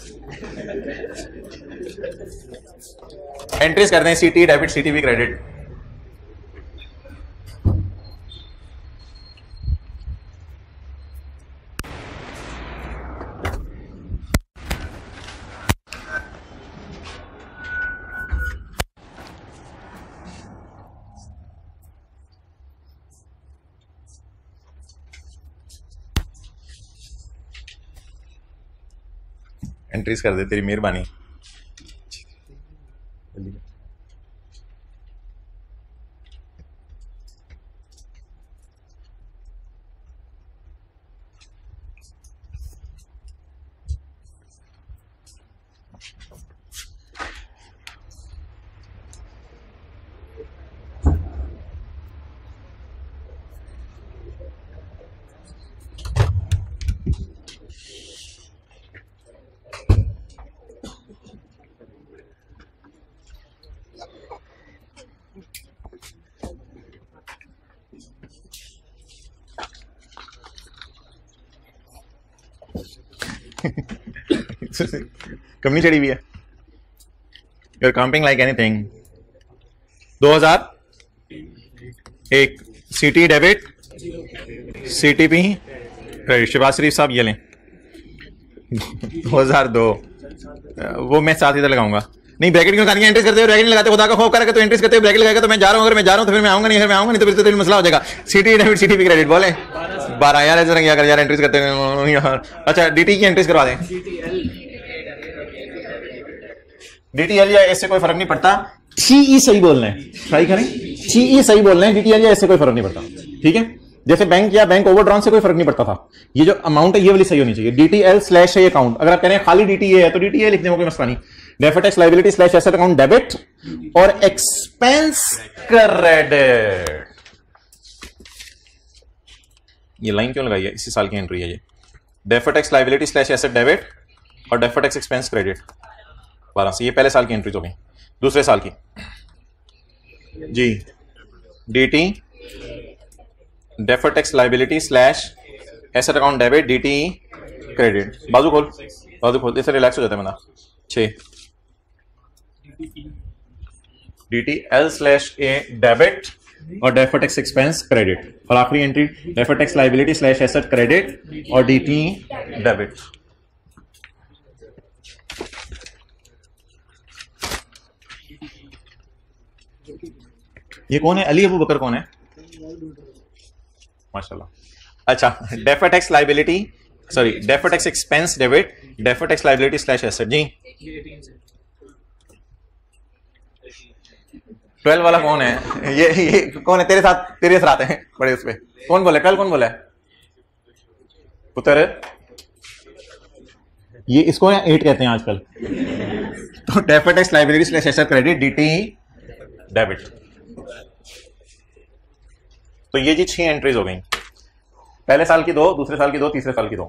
एंट्रीज कर दें सीटी डेबिट सीटी भी क्रेडिट एंट्रीज कर दे तेरी मेहरबानी। कमी चढ़ी हुई है। यूर काउंटिंग लाइक एनीथिंग 2000 एक CT debit C CTP credit शिबाज Sharif साहब, ये लें। 2002 वो मैं साथ इधर लगाऊँगा। नहीं ब्रैकेट क्यों लगानी एंट्रीज करते हो ब्रैकेट लगाते, खुदा का खौफ करके तो एंट्रीज करते हो ब्रैकेट लगाएगा तो मैं जा रहा हूँ। अगर मैं जा रहा हूँ तो फिर मैं आऊँगा नहीं, अगर मैं आऊँगा नहीं तो फिर तो फिर मसला हो जाएगा। सीटी डेबिट सीटी भी क्रेडिट बोले? बारह, यार, ऐसे यार एंट्रीज करते हैं। अच्छा डीटी की एंट्रीज करवा दें। डीटीएल या इससे कोई फ़र्क नहीं पड़ता। सी ई सही बोलना है। ट्राई करें। सी ई सही बोलना है डीटीएल या इससे कोई फ़र्क नहीं पड़ता। ठीक है? जैसे बैंक या बैंक ओवरड्रॉन से कोई फ़र्क नहीं पड़ता था। ये जो अमाउंट है, ये वाली सही होनी चाहिए। डीटीएल स्लैश है अकाउंट अगर आप कह रहे हैं खाली डीटीए है तो डीटीए लिखने में कोई मसला नहीं। Deferred tax liability slash asset account debit और एक्सपेंस क्रेडिट ये लाइन क्यों लगाई है? इसी साल की एंट्री है ये। Deferred tax liability slash asset debit और डेफेटेक्स एक्सपेंस क्रेडिट बारह। से ये पहले साल की एंट्री हो गई। दूसरे साल की। जी। D T deferred tax liability slash asset account debit D T credit बाजू खोल। बाजू खोल। इससे रिलैक्स हो जाता है मेरा छ। D T L slash A debit और डेफर टैक्स एक्सपेंस क्रेडिट और आखिरी entry deferred tax liability slash asset credit और डी टी डेबिट ये कौन है? अली अबू बकर कौन है? माशाल्लाह। अच्छा deferred tax liability sorry deferred tax expense debit deferred tax liability slash asset जी। ट्वेल्व वाला कौन है? ये ये कौन है? तेरे साथ तेरे साथ हैं बड़े उस पर कौन बोले कल कौन बोला पुत्र। ये इसको एट कहते हैं आजकल। तो deferred tax liability slash asset credit DT debit तो ये जी छह एंट्रीज हो गई। पहले साल की दो, दूसरे साल की दो, तीसरे साल की दो।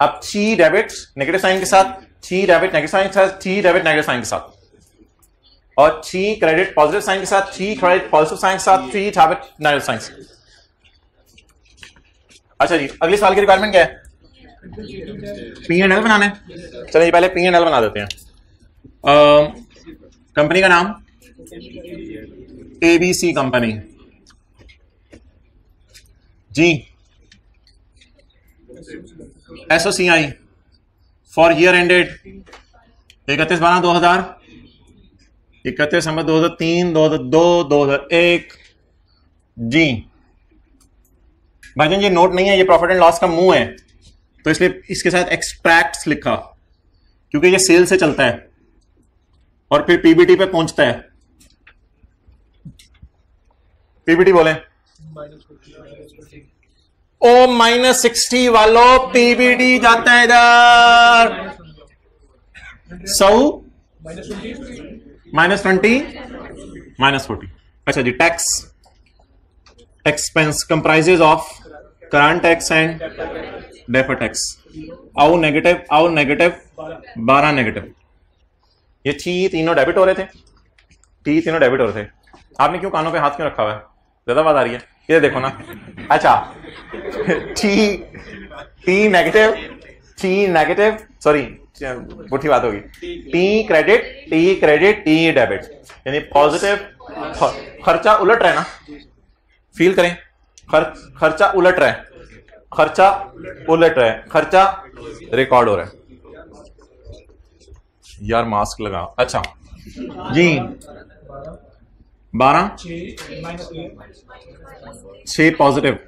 अब ची डेबिट नेगेटिव साइन के साथ ची डेबिट नेगेटिव साइन के साथ ची डेबिट नेगेटिव साइन के साथ। और ची क्रेडिट पॉजिटिव साइन के साथ ची क्रेडिट पॉजिटिव साइन के साथ ची डेबिट नेगेटिव साइन अच्छा जी, अगले साल की रिक्वायरमेंट क्या है? पी एंड एल बनाने चलिए पहले पी एंड एल बना देते हैं। कंपनी का नाम? ABC company ji S O C I for year ended इकतीस बारह दो हज़ार, इकतीस नंबर दो हज़ार तीन, दो हज़ार दो दो हज़ार एक। जी भाईजान, ये नोट नहीं है, ये प्रॉफिट एंड लॉस का मुँह है तो इसलिए इसके साथ एक्सट्रैक्ट लिखा, क्योंकि ये सेल से चलता है, और फिर पीबीटी पे पहुँचता है। पीबीटी बोले। ओ माइनस सिक्सटी वालों पीबीडी जाता है इधर। सौ? Minus twenty? Minus forty. अच्छा जी, tax. Expense comprises of current tax and deferred tax आओ नेगेटिव आओ नेगेटिव बारह नेगेटिव ये ची तीनों डेबिट हो रहे थे। टी तीनों डेबिट हो रहे थे। आपने क्यों कानों पे हाथ क्यों रखा हुआ है? ज़्यादा बात आ रही है। ये देखो ना। अच्छा। T T negative T negative sorry बुठी बात होगी। T credit T credit T debit यानी पॉजिटिव खर्चा उलट रहा है ना। फील करें। खर, खर्चा उलट रहा है। खर्चा उलट रहा है। खर्चा रिकॉर्ड हो रहा है। यार मास्क लगा अच्छा। जी। बारह? छ पॉजिटिव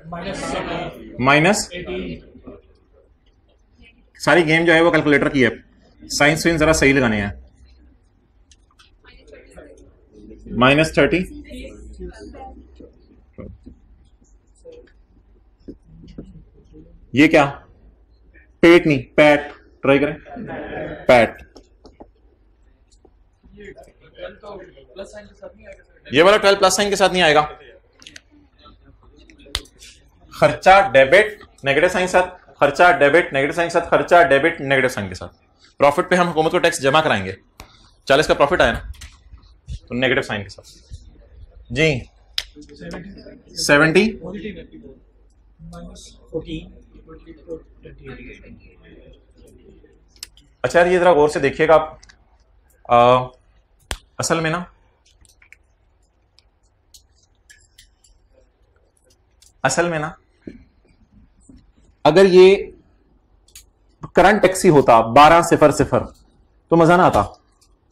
माइनस सारी गेम जो है वो कैलकुलेटर की है। साइंस विन जरा सही लगाने हैं। माइनस थर्टी ये क्या? पेट नहीं पैट ट्राई करें। पैट ये वाला ट्वेल्व प्लस साइन के साथ नहीं आएगा। खर्चा डेबिट नेगेटिव साइन के साथ खर्चा डेबिट नेगेटिव साइन के साथ खर्चा डेबिट नेगेटिव साइन के साथ। प्रॉफिट पे हम हुकूमत को टैक्स जमा कराएँगे। चालीस का प्रॉफिट आया ना तो नेगेटिव साइन के साथ। जी। सेवेंटी। अच्छा यार ये जरा गौर से देखिएगा आप। आ, असल में ना असल में ना, अगर ये करंट टैक्सी होता, बारह सिफर सिफर तो मज़ा ना आता।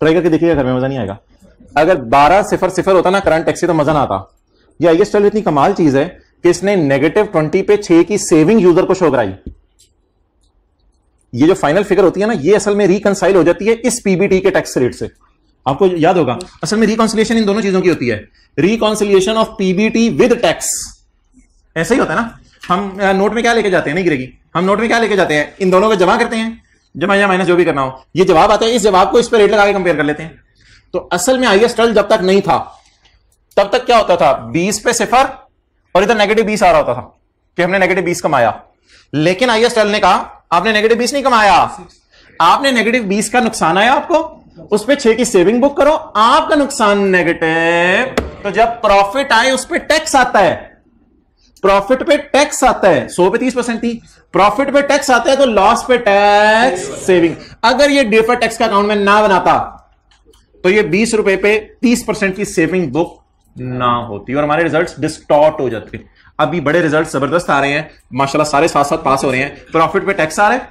ट्राई करके देखिएगा घर में, मज़ा नहीं आएगा। अगर बारह सिफर सिफर होता ना करंट टैक्सी तो मज़ा ना आता। ये आई एस इतनी कमाल चीज़ है कि इसने नेगेटिव ट्वेंटी पे छह की सेविंग यूज़र को शो कराई। ये जो फाइनल फिगर होती है ना, ये असल में रिकनसाइल हो जाती है इस पीबीटी के टैक्स रेट से। आपको याद होगा, असल में रिकॉन्सिलेशन इन दोनों चीज़ों की होती है। Reconciliation of PBT with tax ऐसा ही होता है ना। हम नोट में क्या लेके जाते हैं नहीं गिरेगी। हम नोट में क्या लेके जाते हैं? इन दोनों को जमा करते हैं। जमा या माइनस जो भी करना हो। ये जवाब आता है, इस जवाब को इस पर रेट लगा के कंपेयर कर लेते हैं। तो असल में आई टर्ल जब तक नहीं था, तब तक क्या होता था? 20 पे सिफर, और इधर नेगेटिव 20 आ रहा होता था, कि हमने नेगेटिव 20 कमाया। लेकिन आई टर्ल ने कहा, आपने नेगेटिव 20 नहीं कमाया। आपने नेगेटिव 20 का नुकसान आया आपको। उस पे 6 की सेविंग बुक करो, आपका नुकसान नेगेटिव तो जब प्रॉफिट आए, उस पर टैक्स आता है। प्रॉफिट पे टैक्स आता है। सौ पे तीस परसेंट थी। प्रॉफिट पे टैक्स आता है तो लॉस पे टैक्स सेविंग अगर ये डिफर टैक्स का अकाउंट में ना बनाता तो ये बीस रुपए पे तीस परसेंट की सेविंग बुक ना होती और हमारे रिजल्ट्स डिस्टॉर्ट हो जाते। अभी बड़े रिज़ल्ट ज़बरदस्त आ रहे हैं। माशाल्लाह सारे साथ साथ पास हो रहे हैं। प्रॉफिट पे टैक्स आ रहा है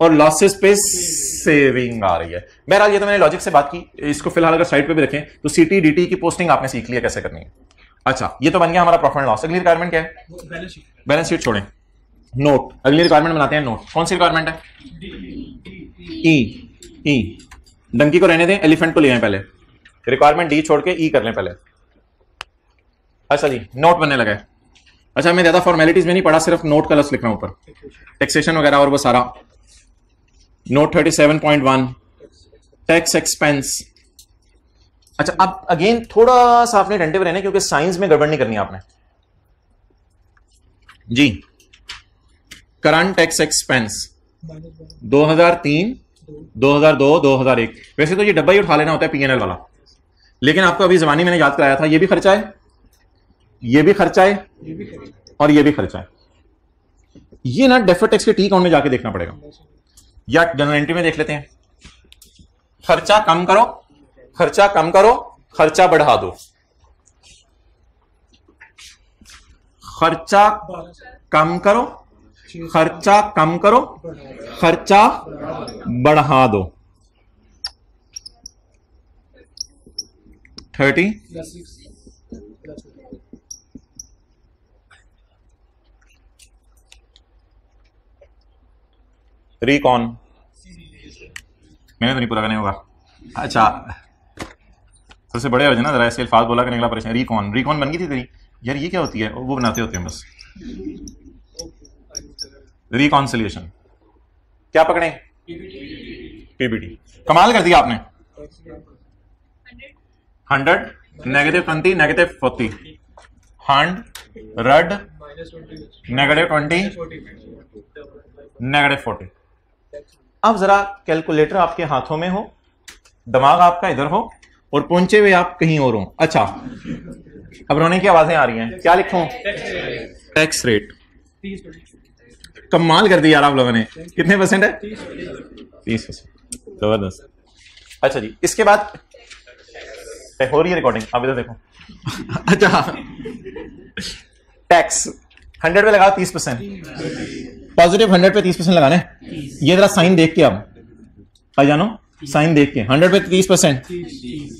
और लॉसेस पे सेविंग आ रही है। बहरहाल, ये तो मैंने लॉजिक से बात की। इसको फ़िलहाल अगर साइड पे भी रखें तो सीटी डीटी की पोस्टिंग आपने सीख लिया कैसे करनी है? अच्छा ये तो बन गया हमारा प्रॉफिट लॉस अगली रिक्वायरमेंट क्या है? बैलेंस शीट छोड़ें। नोट अगली रिक्वायरमेंट बनाते हैं नोट कौन सी रिक्वायरमेंट है? ई ई डंकी को रहने दें एलिफेंट को ले आए पहले। रिक्वायरमेंट डी छोड़ के ई कर लें पहले। अच्छा जी नोट बनने लगा है। अच्छा मैं ज़्यादा फॉर्मेलिटीज में नहीं पढ़ा, सिर्फ़ नोट का लफ्ज लिख रहा हूँ ऊपर। टैक्सेशन वगैरह और वो सारा। Note thirty seven point one tax expense अच्छा अब अगेन थोड़ा सा आपने अटेंटिव रहने, क्योंकि साइंस में गड़बड़ नहीं करनी आपने। जी। करंट टैक्स एक्सपेंस माइनस 2003 2002 2001 वैसे तो ये डब्बा ही उठा लेना होता है पीएनएल वाला। लेकिन आपको अभी जमानी मैंने याद कराया था, ये भी खर्चा है? ये भी खर्चा है? और ये भी खर्चा है। ये ना डेफर टैक्स के टी अकाउंट में जाके देखना पड़ेगा। या जनरल एंट्री में देख लेते हैं। खर्चा कम करो। खर्चा कम करो, खर्चा बढ़ा दो। खर्चा कम करो, खर्चा कम करो, खर्चा बढ़ा दो। थर्टी? रिकॉन मैंने तो नहीं पूरा करने होगा। अच्छा। सबसे बड़े हो जाए ना जरा ऐसे अल्फाज बोला करने के परेशान रिकॉन रिकॉन बन गई थी तेरी? यार, ये क्या होती है? वो बनाते होते हैं बस। रिकॉन्सिलिएशन। क्या पकड़े? पीपीटी। कमाल कर दिया आपने। Hundred? Negative twenty negative forty hundred twenty negative twenty negative forty अब जरा कैलकुलेटर आपके हाथों में हो, दिमाग आपका इधर हो। और पहुँचे हुए आप कहीं और हो। अच्छा अब रोने की आवाज़ें आ रही हैं। क्या लिखूं? टैक्स रेट कमाल कर दिया यार आप लोगों ने। कितने परसेंट है? तीस परसेंट ज़बरदस्त। अच्छा जी इसके बाद हो रही है रिकॉर्डिंग आप इधर देखो। अच्छा। टैक्स हंड्रेड पे लगाओ तीस परसेंट पॉजिटिव हंड्रेड पे तीस परसेंट लगाना। है ये जरा साइन देख के आप भाई जानो साइन देख के हंड्रेड पे तीस परसेंट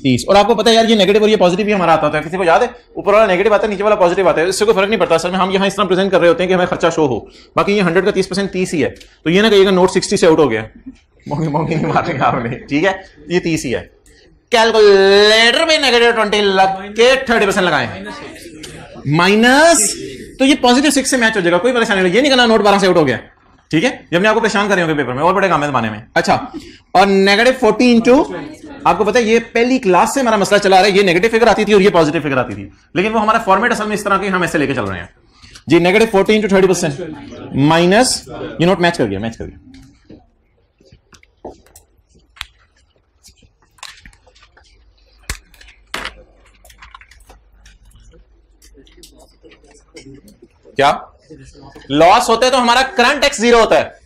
तीस और आपको पता है यार ये नेगेटिव और ये पॉजिटिव भी हमारा आता होता है। किसी को याद है? ऊपर वाला नेगेटिव आता है नीचे वाला पॉजिटिव आता है। इससे कोई फ़र्क नहीं पड़ता। सर में हम यहाँ इस तरह प्रेजेंट कर रहे होते हैं कि हमें खर्चा शो हो। बाकी ये हंड्रेड का तीस परसेंट तीस ही है। तो ये ना कहिएगा नोट सिक्सटी से आउट हो गया। मोगी मोगी नहीं मारेंगे आपने ठीक है? ये तीस ही है। कैलकुलेटर में नेगेटिव ट्वेंटी लग के थर्टी परसेंट लगाए। माइनस तो ये पॉजिटिव सिक्स से मैच हो जाएगा। कोई परेशानी नहीं। ये करना नोट बारह से आउट हो गया। ठीक है? ये अपने आपको परेशान कर रहे होंगे पेपर में और बड़े काम है जमाने में। अच्छा और नेगेटिव फोर्टी इंटू आपको पता है ये पहली क्लास से हमारा मसला चला रहा है ये नेगेटिव फिगर आती थी और ये पॉजिटिव फिगर आती थी। लेकिन वो हमारा फॉर्मेट असल में इस तरह के हम ऐसे लेके चल रहे हैं। जी negative forty into thirty percent minus ये नोट मैच कर गया मैच कर गया क्या? लॉस होते तो हमारा करंट टैक्स ज़ीरो होता है।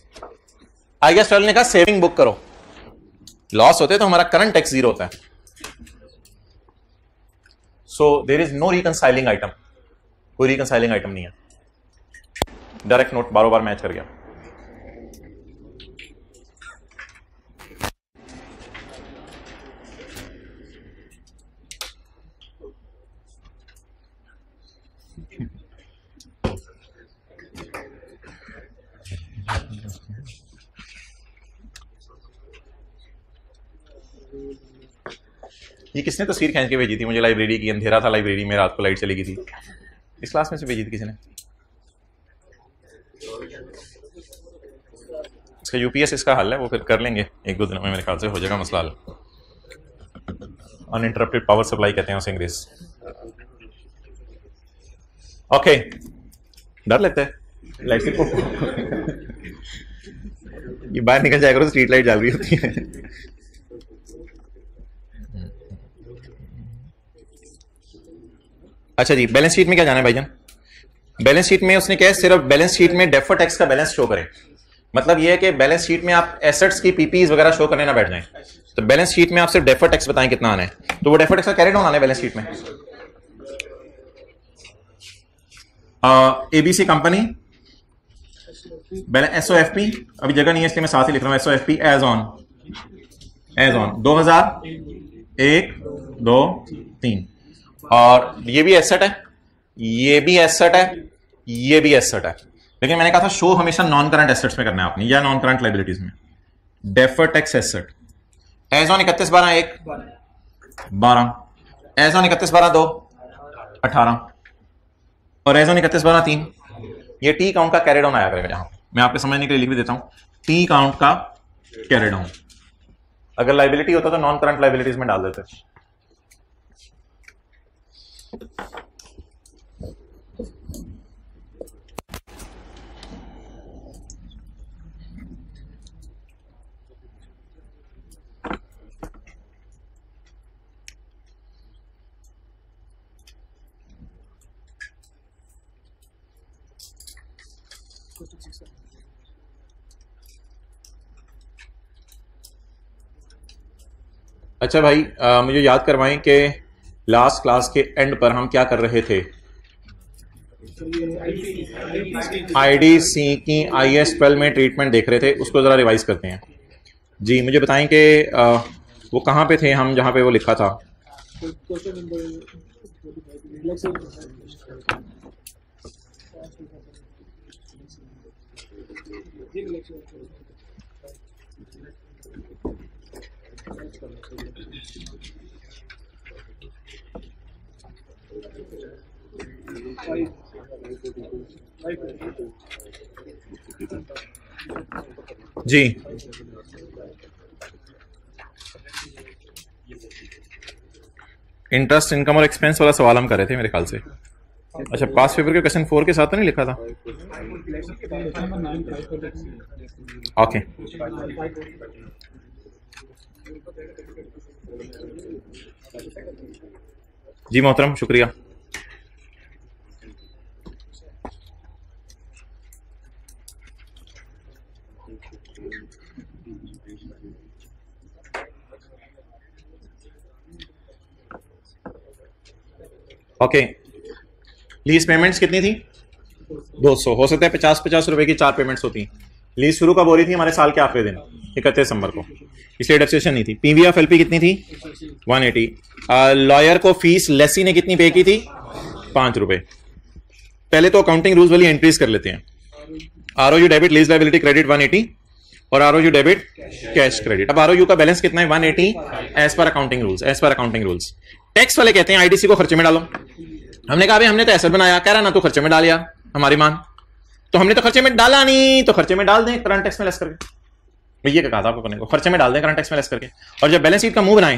आई गेस ने कहा सेविंग बुक करो। लॉस होते तो हमारा करंट टैक्स ज़ीरो होता है। So there is no reconciling item कोई रिकनसाइलिंग आइटम नहीं है। डायरेक्ट नोट बारो बार मैच कर गया। ये किसने तस्वीर खींच के भेजी थी? मुझे लाइब्रेरी की अंधेरा था लाइब्रेरी में रात को लाइट चली गई थी। इस क्लास में से भेजी थी किसी ने? इसका यूपीएस इसका हल है वो फिर कर लेंगे। एक दो दिनों में मेरे ख्याल से हो जाएगा मसला हल। अनइंटरप्टेड पावर सप्लाई कहते हैं उसे अंग्रेज़। ओके डर लेते है। लाइट से <laughs> ये बाहर निकल जाएगा तो स्ट्रीट लाइट जल रही होती है। अच्छा जी बैलेंस शीट में क्या जाना है भाईजान? बैलेंस शीट में उसने क्या है, सिर्फ़ बैलेंस शीट में डेफर टैक्स का बैलेंस शो करें। मतलब यह है कि बैलेंस शीट में आप एसेट्स की पीपीज वगैरह शो करने ना बैठ जाएँ। तो बैलेंस शीट में आप सिर्फ़ डेफर टैक्स बताएँ कितना आना है। तो वो डेफर टैक्स का कैरेट आना है बैलेंस शीट में। ABC company S O F P अभी जगह नहीं है इसलिए मैं साथ ही लिख रहा हूँ। S O F P as on as on दो हज़ार एक, दो, तीन। और ये भी एसेट है, ये भी एसेट है, ये भी एसेट है। लेकिन मैंने कहा था शो हमेशा नॉन करंट एसेट्स में करना है अपनी, या नॉन करंट लाइबिलिटीज में। Defer tax asset as on इकतीस बारह एक, बारह। एज ऑन इकतीस बारह दो, अठारह। और एज ऑन इकतीस बारह तीन। ये टी काउंट का कैरेड ऑन आया करेगा यहाँ मैं आपके समझने के लिए लिख भी देता हूँ। टी काउंट का कैरेड ऑन अगर लाइबिलिटी होता तो नॉन करंट लाइबिलिटीज में डाल देते। अच्छा भाई आ, मुझे याद करवाएँ कि लास्ट क्लास के एंड पर हम क्या कर रहे थे? आईडीसी की आई एस ट्वेल्व में ट्रीटमेंट देख रहे थे, उसको ज़रा रिवाइज करते हैं। जी, मुझे बताएँ कि वो कहाँ पे थे हम जहाँ पे वो लिखा था? जी। इंटरेस्ट इनकम और एक्सपेंस वाला सवाल हम कर रहे थे मेरे ख्याल से। अच्छा पास पेपर के क्वेश्चन फोर के साथ तो नहीं लिखा था? ओके जी मोहतरम, शुक्रिया। ओके लीज पेमेंट्स कितनी थी? 200 हो सकता है पचास पचास रुपए की चार पेमेंट्स होती लीज शुरू कब हो रही थी? हमारे साल के आखिरी दिन, इकतीस दिसंबर को। इसलिए डेप्रेशन नहीं थी। पीवी ऑफ़ एलपी कितनी थी? 180 लॉयर को फ़ीस लेसी ने कितनी पे की थी? पाँच रुपए। पहले तो अकाउंटिंग रूल्स वाली एंट्रीज कर लेते हैं। R U debit lease liability credit 180 और R U debit cash credit अब आर का बैलेंस कितना है? 180 as per accounting rules as per accounting rules tax वाले कहते हैं आईडीसी को खर्चे में डालो। हमने कहा भाई हमने तो ऐसा बनाया, कह रहा ना तो खर्चे में डाल यार हमारी मान तो हमने तो खर्चे में डाला नहीं तो खर्चे में डाल दें करंट टैक्स में लेस करके। क्या कहा था आपको करने को? खर्चे में डाल दें करंट टैक्स में लेस करके। और जब बैलेंस शीट का मुँह बनाए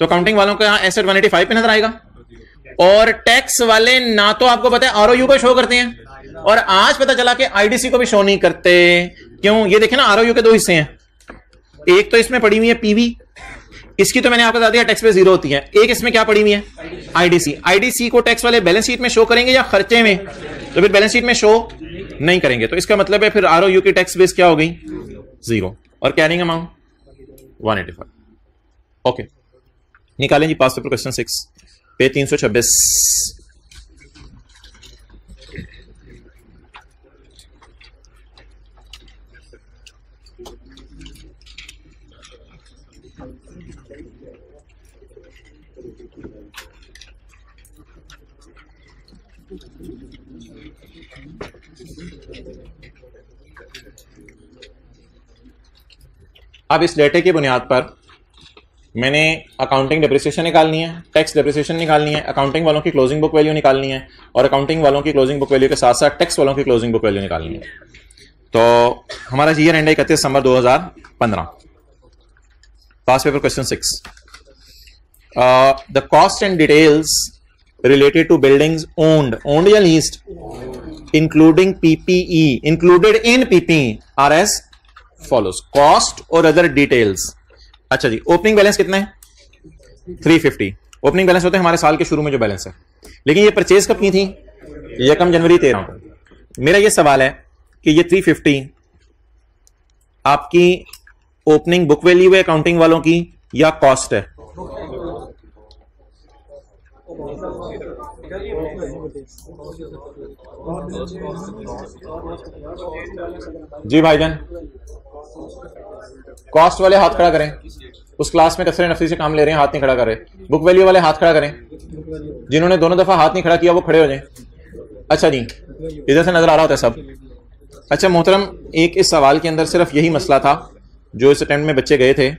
तो अकाउंटिंग वालों को एसेट वन पे नज़र आएगा। और टैक्स वाले ना तो आपको पता है आरओयू को शो करते हैं। और आज पता चला कि आईडीसी को भी शो नहीं करते। क्यों? ये देखे ना आरओयू के दो हिस्से हैं। एक तो इसमें पड़ी हुई है पीवी इसकी तो मैंने आपको बता दिया टैक्स पे ज़ीरो होती है। एक इसमें क्या पड़ी हुई है? आईडीसी आईडीसी को टैक्स वाले बैलेंस शीट में शो करेंगे या खर्चे में? तो फिर बैलेंस शीट में शो नहीं करेंगे। तो इसका मतलब है फिर आर की टैक्स बेस क्या हो गई? ज़ीरो और carrying amount one eighty five okay निकालें जी पास पेपर क्वेश्चन सिक्स पे तीन सौ छब्बीस। अब इस डेटे की बुनियाद पर मैंने अकाउंटिंग डिप्रिसिएशन निकालनी है टैक्स डिप्रिसिएशन निकालनी है अकाउंटिंग वालों की क्लोजिंग बुक वैल्यू निकालनी है और अकाउंटिंग वालों की क्लोजिंग बुक वैल्यू के साथ साथ टैक्स वालों की क्लोजिंग बुक वैल्यू निकालनी है। तो हमारा ईयर एंड इकतीस दिसंबर 2015 past paper question six the cost and details related to buildings owned owned या leased, including PPE included in PPE are as follows. Cost और अदर details? अच्छा जी ओपनिंग बैलेंस कितना है? 350 ओपनिंग बैलेंस होते हैं हमारे साल के शुरू में जो बैलेंस है। लेकिन ये परचेज कब की थी? यकम जनवरी तेरह को। मेरा ये सवाल है कि ये 350 आपकी ओपनिंग बुक वैल्यू है अकाउंटिंग वालों की, या कॉस्ट है? जी भाईजान। कॉस्ट वाले हाथ खड़ा करें। उस क्लास में कसरे नफसी से काम ले रहे हैं हाथ नहीं खड़ा कर रहे। बुक वैल्यू वाले हाथ खड़ा करें। जिन्होंने दोनों दफ़ा हाथ नहीं खड़ा किया वो खड़े हो जाएँ। अच्छा जी इधर से नज़र आ रहा होता है सब। अच्छा मोहतरम एक इस सवाल के अंदर सिर्फ़ यही मसला था जो इस अटेम्प्ट में बच्चे गए थे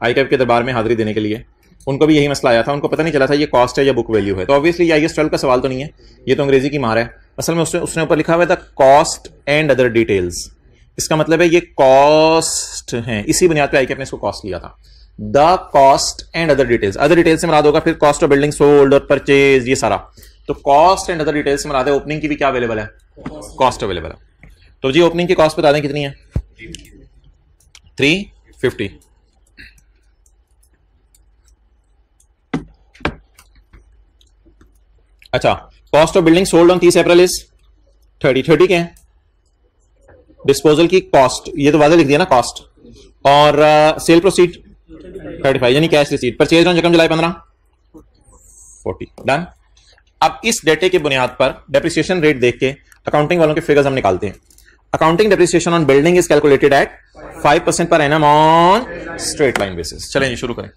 आई के दरबार में हाजिरी देने के लिए। उनको भी यही मसला आया था, उनको पता नहीं चला था ये कॉस्ट है या बुक वैल्यू है। तो ऑब्वियसली आई एस का सवाल तो नहीं है, ये तो अंग्रेज़ी की मार है। असल में उसने उसने ऊपर लिखा हुआ था कॉस्ट एंड अदर डिटेल्स इसका मतलब है ये कॉस्ट है, इसी बुनियाद पे आई के अपने इसको कॉस्ट लिया था। The cost and other details other details से मराद होगा फिर कॉस्ट ऑफ़ बिल्डिंग सोल्ड और परचेज ये सारा। तो कॉस्ट एंड अदर डिटेल्स से मराद है ओपनिंग की भी क्या अवेलेबल है? कॉस्ट अवेलेबल है। तो जी ओपनिंग की कॉस्ट बता दें कितनी है? थ्री फिफ्टी अच्छा cost of building sold on तीस अप्रैल इज़ थर्टी थर्टी के डिस्पोजल की कॉस्ट ये तो वादे लिख दिया ना कॉस्ट और सेल प्रोसीड थर्टी फाइव यानी कैश रिसीट परचेज ऑन जकम जुलाई पंद्रह। फोर्टी डन अब इस डेटे के बुनियाद पर डेप्रिसिएशन रेट देख के अकाउंटिंग वालों के फिगर्स हम निकालते हैं। Accounting depreciation on building is calculated at five percent per annum on straight line basis चलें शुरू करें।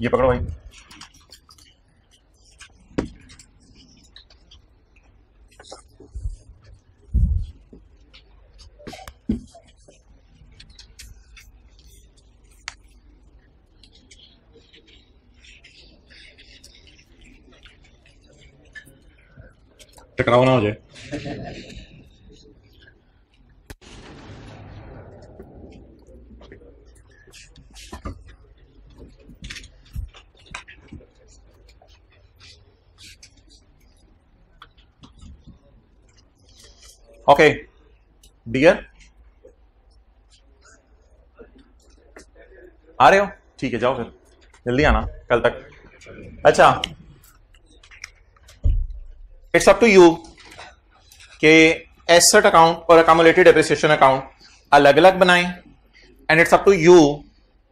ये पकड़ो भाई टकराव ना हो जाए ओके डियर आ रहे हो? ठीक है, जाओ फिर। जल्दी आना, कल तक। अच्छा। इट्स अप टू यू के एसेट अकाउंट और अकामुलेटेड डेप्रिसिएशन अकाउंट अलग अलग बनाएँ and it's up to you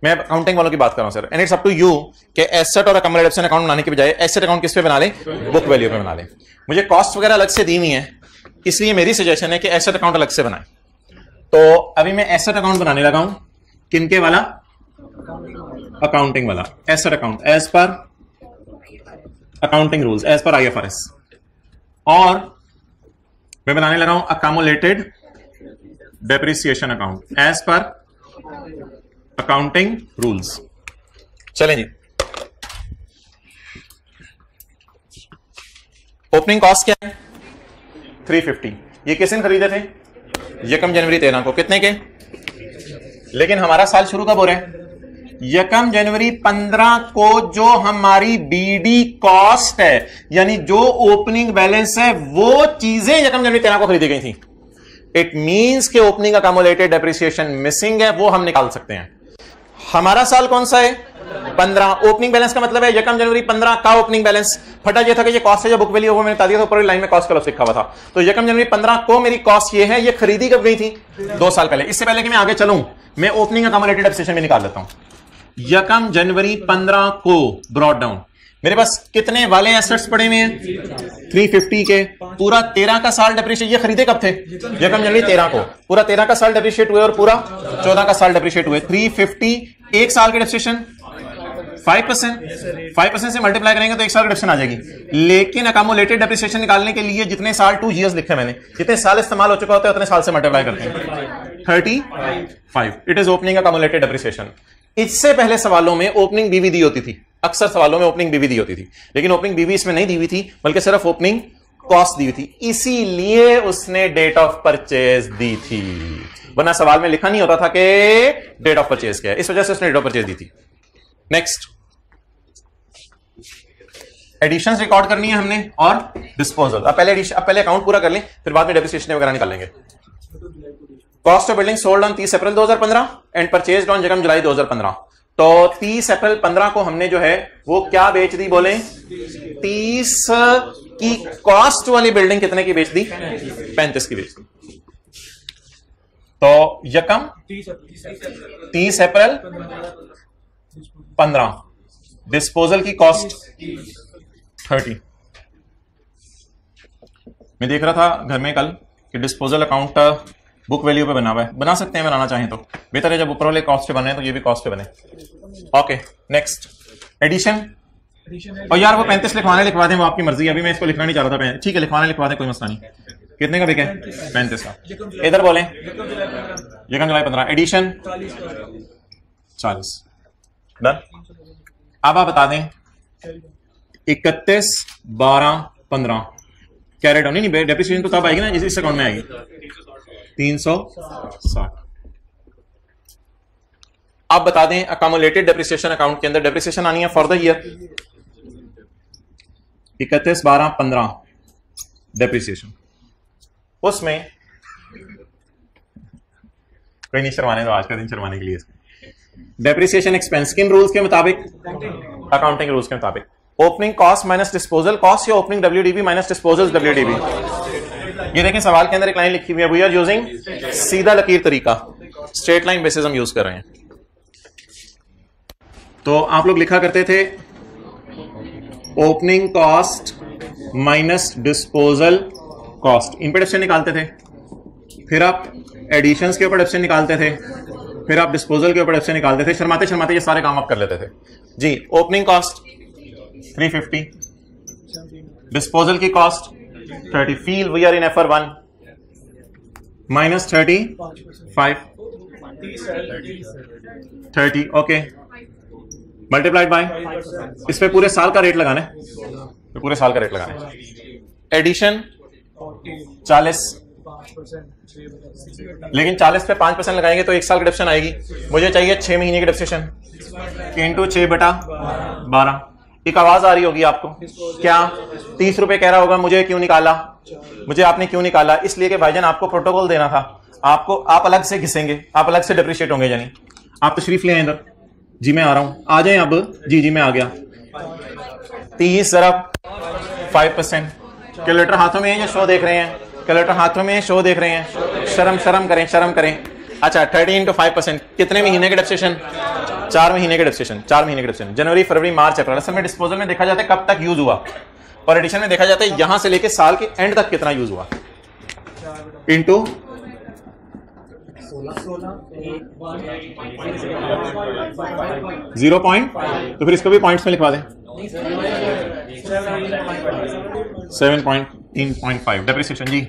मैं अकाउंटिंग वालों की बात कर रहा हूँ sir and it's up to you के एसेट और अकामुलेटेड अकाउंट बनाने के बजाय एसेट अकाउंट किस पे बना ले? बुक वैल्यू पे बना ले। मुझे कॉस्ट वगैरह अलग से दी हुई है। इसलिए मेरी सजेशन है कि एसेट अकाउंट अलग से बनाए। तो अभी मैं एसेट अकाउंट बनाने लगा हूँ। किनके वाला? अकाउंटिंग वाला। Asset account as per accounting rules as per IFRS और मैं बनाने लगा हूँ accumulated depreciation account as per accounting rules चलें जी ओपनिंग कॉस्ट क्या है? 350. ये किस दिन खरीदे थे? यकम जनवरी तेरह को। कितने के? लेकिन हमारा साल शुरू कब हो रहा है? यकम जनवरी 15 को जो हमारी बीडी कॉस्ट है, यानी जो ओपनिंग बैलेंस है, वो चीज़ें यकम जनवरी तेरह को खरीदी गई थी। इट मींस के ओपनिंग अकामोलेटेड डेप्रिसिएशन मिसिंग है, वो हम निकाल सकते हैं। हमारा साल कौन सा है? पंद्रह ओपनिंग बैलेंस का मतलब है यकम जनवरी पंद्रह का ओपनिंग बैलेंस फटा ये था कि ये कॉस्ट है, जो बुक वैल्यू वो मैंने बता दिया था, ऊपर लाइन में कॉस्ट का लिखा हुआ था। तो यकम जनवरी पंद्रह को मेरी कॉस्ट ये है, ये खरीदी कब गई थी? दो साल पहले। इससे पहले कि मैं आगे चलूँ, मैं ओपनिंग अकामोलेटेड डेप्रिसिएशन में निकाल लेता हूँ। यकम जनवरी पंद्रह को ब्रॉड डाउन मेरे पास कितने वाले एसेट्स पड़े हुए हैं? 350 के। पूरा तेरह का साल डेप्रिशिएट ये खरीदे कब थे? यकम जनवरी तेरह को। पूरा तेरह का साल डेप्रिशिएट हुए और पूरा चौदह का साल डेप्रिशिएट हुए। 350 एक साल के depreciation five percent five percent से मल्टीप्लाई करेंगे तो एक साल रिडक्शन आ जाएगी। लेकिन अकामोलेटेड डेप्रिसिएशन निकालने के लिए जितने साल टू ईयर्स लिखे मैंने, जितने साल इस्तेमाल हो चुका होता है, उतने साल से मल्टीप्लाई करते हैं। Thirty five it is opening accumulated depreciation इससे पहले सवालों में ओपनिंग बीवी दी होती थी। अक्सर सवालों में ओपनिंग बीवी दी होती थी। लेकिन ओपनिंग बीवी इसमें नहीं दी हुई थी, बल्कि सिर्फ़ ओपनिंग कॉस्ट दी हुई थी। इसीलिए उसने डेट ऑफ़ परचेज दी थी। वरना सवाल में लिखा नहीं होता था कि डेट ऑफ़ परचेज क्या है। इस वजह से उसने डेट ऑफ़ परचेज दी थी। नेक्स्ट एडिशन रिकॉर्ड करनी है हमने और डिस्पोजल अब पहले अब पहले अकाउंट पूरा कर लें, फिर बाद में डेप्रिसिएशन वगैरह निकालेंगे cost of building sold on 30 अप्रैल 2015 एंड परचेज ऑन जगम जुलाई 2015 तो 30 अप्रैल 15 को हमने जो है, वो क्या बेच दी बोले? 30 की कॉस्ट वाली बिल्डिंग कितने की बेच दी? 35 की बेच दी। तो यकम? 30 अप्रैल। 15 डिस्पोजल की कॉस्ट 30 मैं देख रहा था घर में कल कि डिस्पोजल अकाउंट बुक वैल्यू पे बना हुआ है। बना सकते हैं, बनाना चाहें तो। बेहतर है जब ऊपर वाले कॉस्ट पे बने तो ये भी कॉस्ट पे बने। ओके नेक्स्ट एडिशन और यार वो पैंतीस लिखवाने लिखवा दें वो आपकी मर्ज़ी अभी मैं इसको लिखना नहीं चाह रहा था ठीक है, लिखवाने लिखवा दें कोई मसला नहीं। कितने का बिके पैंतीस का। इधर बोले। यकम जुलाई पंद्रह। एडिशन चालीस। डन अब आप बता दें। इकतीस बारह पंद्रह। कैरेट होनी नहीं डेप्रिसिएशन तो तब आएगी ना, इस इस अकाउंट में आएगी। तीन सौ साठ। आप बता दें अकामुलेटेड डेप्रिसिएशन अकाउंट के अंदर डेप्रिसिएशन आनी है फॉर द ईयर इकतीस बारह पंद्रह। डेप्रिसिएशन उसमें कोई नहीं शर्माने दो, आज का दिन शर्माने के लिए डेप्रिसिएशन एक्सपेंस किन रूल्स के मुताबिक? अकाउंटिंग रूल्स के मुताबिक। Opening cost minus disposal cost या opening WDV minus disposal WDV ये देखें सवाल के अंदर एक लाइन लिखी हुई है। वी आर यूजिंग सीधा लकीर तरीका। स्ट्रेट लाइन बेसिस हम यूज़ कर रहे हैं। तो आप लोग लिखा करते थे opening cost minus disposal cost इन पर निकालते थे। फिर आप एडिशंस के ऊपर निकालते थे। फिर आप डिस्पोजल के ऊपर डिप्शन निकालते थे, शर्माते शर्माते ये सारे काम आप कर लेते थे। जी ओपनिंग कॉस्ट 350 डिस्पोजल की cost 30 feel we are in एफर one minus thirty five thirty okay multiplied by इस पे पूरे साल का रेट लगाना है। पूरे साल का रेट लगाना है। एडिशन चालीस। पाँच छः लेकिन 40 पे 5 परसेंट लगाएँगे तो एक साल की डिप्शन आएगी। मुझे चाहिए छह महीने की डिप्शन इंटू छह बटा बारह। एक आवाज़ आ रही होगी आपको। क्या? तीस रुपए कह रहा होगा, मुझे क्यों निकाला? मुझे आपने क्यों निकाला? इसलिए कि भाईजान, आपको प्रोटोकॉल देना था। आपको, आप अलग से घिसेंगे। आप अलग से डिप्रिशिएट होंगे, यानी। आप तशरीफ़ ले आए इधर। जी, मैं आ रहा हूँ। आ जाए अब जी जी, मैं आ गया। तीस जरा फाइव परसेंट कैलकुलेटर हाथों में है या शो देख रहे हैं? कैलकुलेटर हाथों में शो देख रहे हैं। शर्म शर्म करें शर्म करें। अच्छा थर्टी इंटू फाइव परसेंट कितने महीने के डेप्सेशन चार महीने के डेप्सेशन चार महीने के डेप्सेशन जनवरी, फरवरी, मार्च, अप्रैल। असल में डिस्पोजल में देखा जाता है कब तक यूज़ हुआ। और एडिशन में देखा जाता है यहाँ से लेके साल के एंड तक कितना यूज़ हुआ। इंटू ज़ीरो पॉइंट तो फिर इसको भी पॉइंट्स में लिखवा दें। सेवन पॉइंट तीन पॉइंट फाइव डेप्रिसिएशन जी।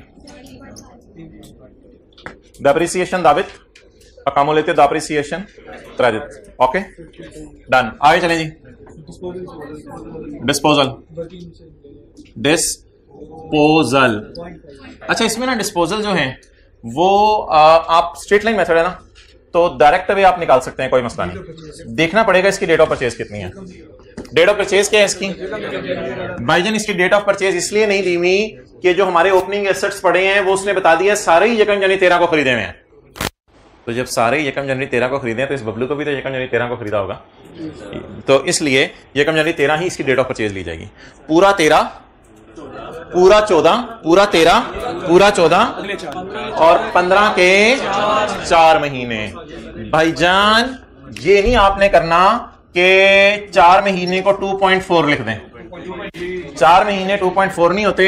दाबित accumulated depreciation त्राजित okay done आगे चलें जी डिस्पोजल डिस्पोजल अच्छा इसमें ना डिस्पोजल जो है वो आ, आप स्ट्रेट लाइन मेथड है ना तो डायरेक्ट वे आप निकाल सकते हैं कोई मसला नहीं देखना पड़ेगा इसकी डेट ऑफ़ परचेज कितनी है डेट ऑफ़ परचेज क्या है इसकी? भाईजान, इसकी डेट ऑफ़ परचेज इसलिए नहीं दी हुई कि जो हमारे ओपनिंग एसेट्स पड़े हैं, वो उसने बता दिया, सारे ही यकम जनवरी तेरह को खरीदे हुए हैं। तो जब सारे यकम जनवरी तेरह को खरीदे हैं तो इस बबलू को भी तो यकम जनवरी तेरह को खरीदा होगा। तो इसलिए यकम जनवरी तेरह ही इसकी डेट ऑफ़ परचेज ली जाएगी। पूरा तेरह, पूरा चौदह, पूरा तेरह, पूरा चौदह और पंद्रह के चार महीने। भाईजान, ये नहीं आपने करना कि चार महीने को 2.4 लिख दें। चार महीने 2.4 नहीं होते।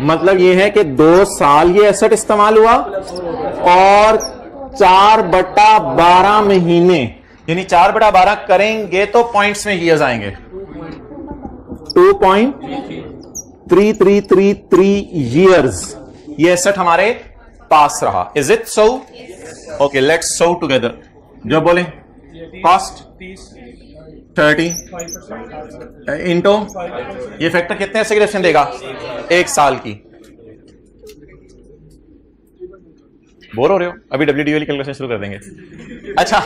मतलब ये है कि दो साल ये एसेट इस्तेमाल हुआ और चार बटा बारह महीने यानी चार बटा बारह करेंगे तो पॉइंट्स में ईयर्स आएँगे। Two point three three three three years ये एसेट हमारे पास रहा। Is it so okay let's so together जो बोले। कॉस्ट थर्टी इंटो ये फैक्टर कितने से देगा? एक साल की। बोर हो रहे हो? अभी डब्ल्यू डी वाली कैलकुलेशन शुरू कर देंगे। अच्छा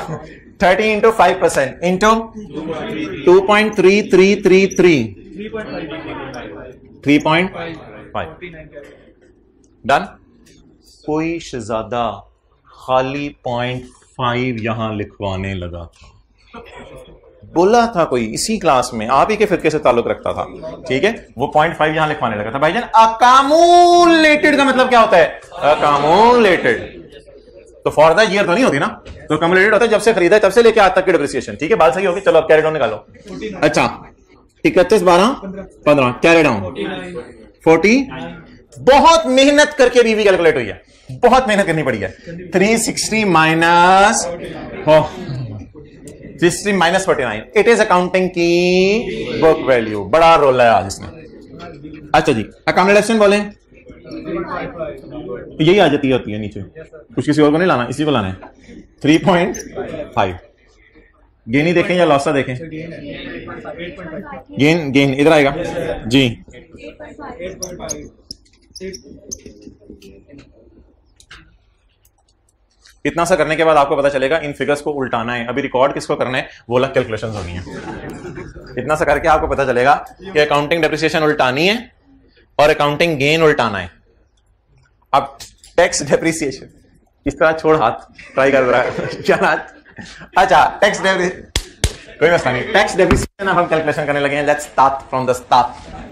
thirty into five percent into two point three three three three three point five done कोई शहजादा खाली पॉइंट फाइव यहाँ लिखवाने लगा था। बोला था कोई इसी क्लास में आप ही के फिरके से ताल्लुक रखता था। ठीक है? वो पॉइंट फाइव यहाँ लिखवाने लगा था। भाईजान अकामुलेटेड का मतलब क्या होता है? अकामुलेटेड। तो फॉर द ईयर तो नहीं होती ना? तो कमुलेटेड होता है जब से खरीदा तब से लेके आज तक की डिप्रिसिएशन ठीक है? बाल सही होगी चलो अब कैरी डाउन निकालो। अच्छा। इकतीस बारह? पंद्रह। कैरी डाउन फोर्टी बहुत मेहनत करके बीवी कैलकुलेट हुई है। बहुत मेहनत करनी पड़ी है। Three sixty minus sixty minus forty nine it is accounting की बुक वैल्यू बड़ा रोल है आज इसमें। अच्छा जी अकाउंटेशन बोले। यही आ जाती होती है नीचे। कुछ किसी और को नहीं लाना, इसी को लाना है। थ्री पॉइंट फाइव गेनी देखें या लॉसा देखें? गेन गेन इधर आएगा। जी। इतना सा करने के बाद आपको पता चलेगा, इन फिगर्स को उल्टाना है। अभी रिकॉर्ड किसको करना है, वो अलग कैलकुलेशन होनी है। इतना सा करके आपको पता चलेगा कि अकाउंटिंग डेप्रिसिएशन उल्टानी है और अकाउंटिंग गेन उल्टाना है। अब टैक्स डेप्रिसिएशन इस तरह छोड़ हाथ ट्राई कर रहा अच्छा टैक्स कोई मसला नहीं। टैक्स डेप्रिसिएशन अब हम कैलकुलेशन करने लगे हैं। Let's start from the start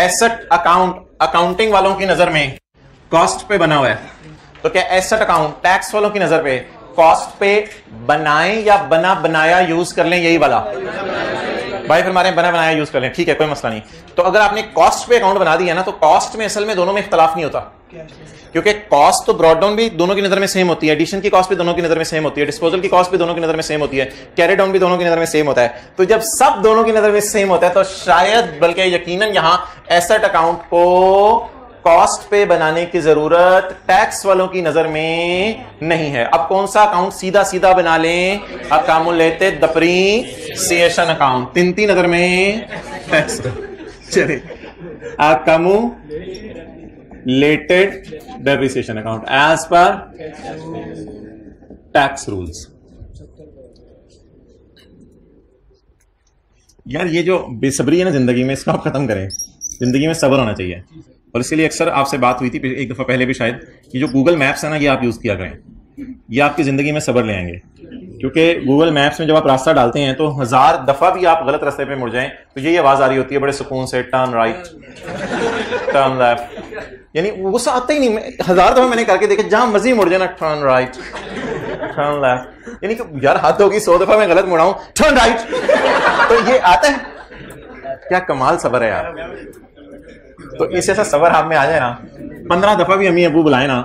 asset account accounting वालों की नज़र में कॉस्ट पे बना हुआ है। तो क्या एसेट अकाउंट टैक्स वालों की नज़र पे कॉस्ट पे बनाए या बना, बनाया यूज़ कर लें, यही वाला। भाई, फिर हमारे बना, बनाया यूज़ कर लें। ठीक है, कोई मसला नहीं। तो अगर आपने कॉस्ट पे अकाउंट बना दिया ना तो कॉस्ट में असल में दोनों में इख्तलाफ नहीं होता। क्योंकि कॉस्ट तो ब्रॉड डाउन भी दोनों की नज़र में सेम होती है एडिशन की कॉस्ट भी दोनों की नज़र में सेम होती है डिस्पोजल की कॉस्ट भी दोनों की नज़र में सेम होती है कैरी डाउन भी दोनों की नज़र में सेम होता है। तो जब सब दोनों की नज़र में सेम होता है तो शायद, बल्कि यकीनन यहाँ एसेट अकाउंट को कॉस्ट पे बनाने की ज़रूरत टैक्स वालों की नज़र में नहीं है। अब कौन सा अकाउंट सीधा सीधा बना लें? अकाम लेते दपरी दप्रीसिएशन अकाउंट तीन तीन नज़र में टैक्स चलिए accumulated depreciation account as per tax rules यार, ये जो बेसब्री है ना ज़िंदगी में, इसको आप खत्म करें। ज़िंदगी में सबर होना चाहिए। और इसीलिए अक्सर आपसे बात हुई थी एक दफ़ा पहले भी शायद, कि जो गूगल मैप्स है ना, ये आप यूज़ किया करें। ये आपकी ज़िंदगी में सबर ले आएँगे। क्योंकि गूगल मैप्स में जब आप रास्ता डालते हैं तो हज़ार दफ़ा भी आप गलत रास्ते पे मुड़ जाएँ तो यही आवाज़ आ रही होती है, बड़े सुकून से टर्न राइट टर्न लेफ़्ट यानी गुस्सा आता ही नहीं। मैं हज़ार दफ़ा मैंने करके देखा, जहाँ मर्ज़ी मुड़ जाना टर्न राइट टर्न लेफ़्ट यानी कि यार हाथ होगी, सौ दफ़ा मैं गलत मुड़ा टर्न राइट तो ये आता है। क्या कमाल सबर है यार। तो इस ऐसा सबर आप में आ जाए ना, पंद्रह दफ़ा भी अम्मी अबू बुलाए ना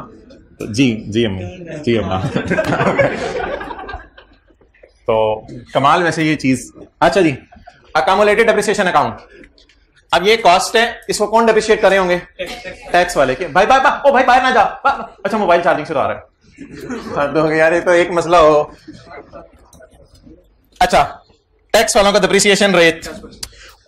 तो जी जी अम्मी, जी अम्मा। तो कमाल वैसे ये चीज़। अच्छा जी अकामुलेटेड डेप्रिसिएशन अकाउंट अब ये कॉस्ट है इसको कौन डेप्रिशिएट कर होंगे टैक्स वाले के भाई भाई भाई ओ भाई बाहर ना जा अच्छा मोबाइल चार्जिंग से तो आ रहा है तो यार ये तो एक मसला हो अच्छा टैक्स वालों का डेप्रिसिएशन रेट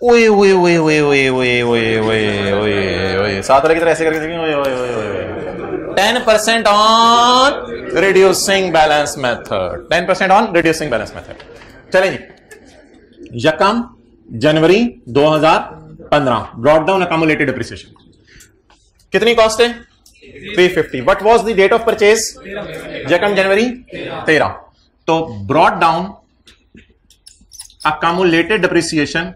ओए ओए ओए ओए ओए ओए ओए ओए ओए ओए सात वाले की तरह ऐसे करके देखेंगे ओए ओए ओए ओए ten percent on reducing balance method ten percent on reducing balance method चले जी यकम जनवरी 2015 ब्रॉड डाउन अकामुलेटेड डिप्रिसिएशन कितनी कॉस्ट है? 350 what was the date of purchase यकम जनवरी? 13 तो ब्रॉड डाउन अकामुलेटेड डिप्रिसिएशन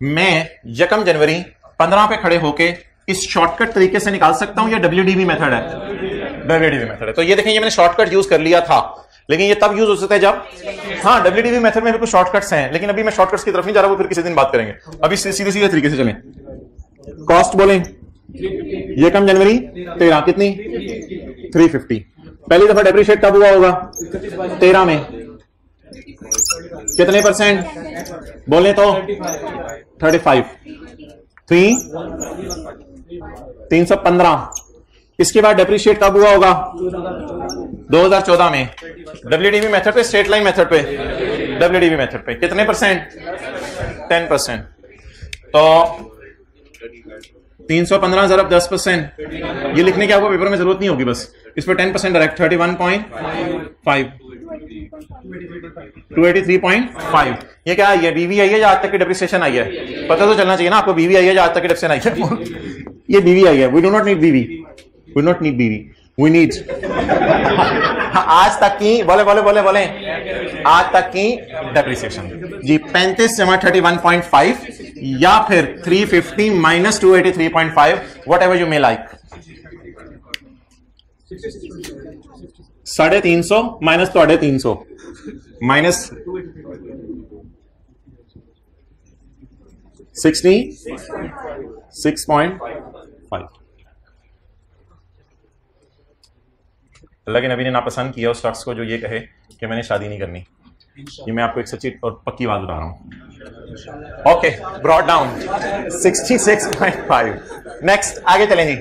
मैं यकम जनवरी पंद्रह पे खड़े होके इस शॉर्टकट तरीके से निकाल सकता हूँ या डब्ल्यू मेथड है? डब्ल्यू मेथड है। तो ये देखें, ये मैंने शॉर्टकट यूज़ कर लिया था। लेकिन ये तब यूज़ हो सकता है जब हाँ डब्ल्यू मेथड में कुछ शॉर्टकट्स हैं, लेकिन अभी मैं शॉर्टकट्स की तरफ़ नहीं जा रहा, वो फिर किसी दिन बात करेंगे। अभी सीधे सीधे तरीके से चलें। कॉस्ट बोले। ये कम जनवरी, तेरह, कितनी? थ्री फिफ्टी पहली दफ़ा डेप्रिशिएट कब हुआ होगा? तेरह में। कितने परसेंट बोले तो। थर्टी फाइव थ्री तीन सौ पंद्रह। इसके बाद डेप्रिशिएट कब हुआ होगा? 2014 में। डब्ल्यू मेथड पे स्ट्रेट लाइन मेथड पे। डब्ल्यू मेथड पे। कितने परसेंट टेन परसेंट तो तीन सौ पंद्रह जरब दस परसेंट ये लिखने की आपको पेपर में ज़रूरत नहीं होगी बस। इस पर ten percent direct thirty one point five two eighty three point five ये क्या आई है? बीवी आई है या आज तक की डिप्रिसिएशन आई है? पता तो चलना चाहिए ना आपको बीवी आई है या आज तक की डिप्रिसिएशन आई है? <laughs> ये बीवी आई है। We do not need BV we not need BV we need आज तक की बोले बोले बोले बोले। आज तक की डेप्रिसिएशन जी पैंतीस जमा थर्टी वन पॉइंट फाइव या फिर three fifty minus two eighty three point five whatever you may like साढ़े तीन सौ माइनस थोड़े तीन सौ। Minus sixty six point five लेकिन अभी ने नापसंद किया उस शख्स को जो ये कहे कि मैंने शादी नहीं करनी। ये मैं आपको एक सच्ची और पक्की बात बता रहा हूँ। ओके ब्रॉड डाउन 66.5 नेक्स्ट आगे चलेंगे।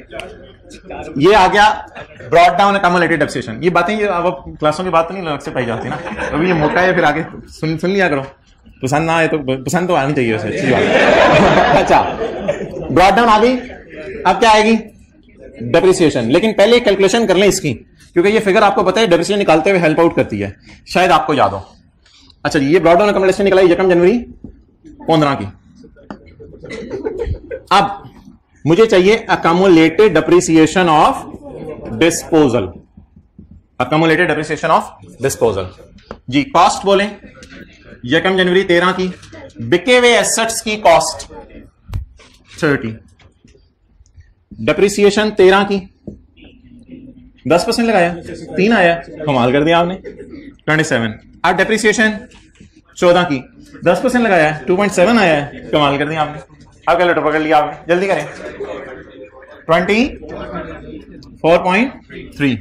ये आ गया ब्रॉड डाउन अकोमोलेटेड डेप्सिएशन ये बातें ये अब क्लासों की बात तो नहीं अलग से पाई जाती ना। अभी ये मोटा है, फिर आगे सुन सुन लिया करो। पसंद ना आए तो पसंद तो आनी चाहिए उसे, अच्छी बात। <laughs> अच्छा ब्रॉड डाउन आ गई। अब क्या आएगी? डेप्रिसिएशन लेकिन पहले कैलकुलेशन कर लें इसकी। क्योंकि ये फिगर आपको पता है डेप्रिसिएशन निकालते हुए हेल्प आउट करती है। शायद आपको याद हो। अच्छा ये ब्रॉड अकोमोडेशन निकलाई यकम जनवरी? पंद्रह की। अब, मुझे चाहिए accumulated depreciation of disposal accumulated depreciation of disposal ji cost बोले। यकम जनवरी तेरह की। बिके हुए एसेट्स की कॉस्ट थर्टी डेप्रिसिएशन तेरह की। दस परसेंट लगाया, तीन आया। कमाल कर दिया आपने। ट्वेंटी सेवन अब डेप्रिसिएशन चौदह की। दस परसेंट लगाया टू पॉइंट सेवन आया कमाल कर दिया आपने। अब लेटर पकड़ लिया आपने? जल्दी करें। Twenty four point three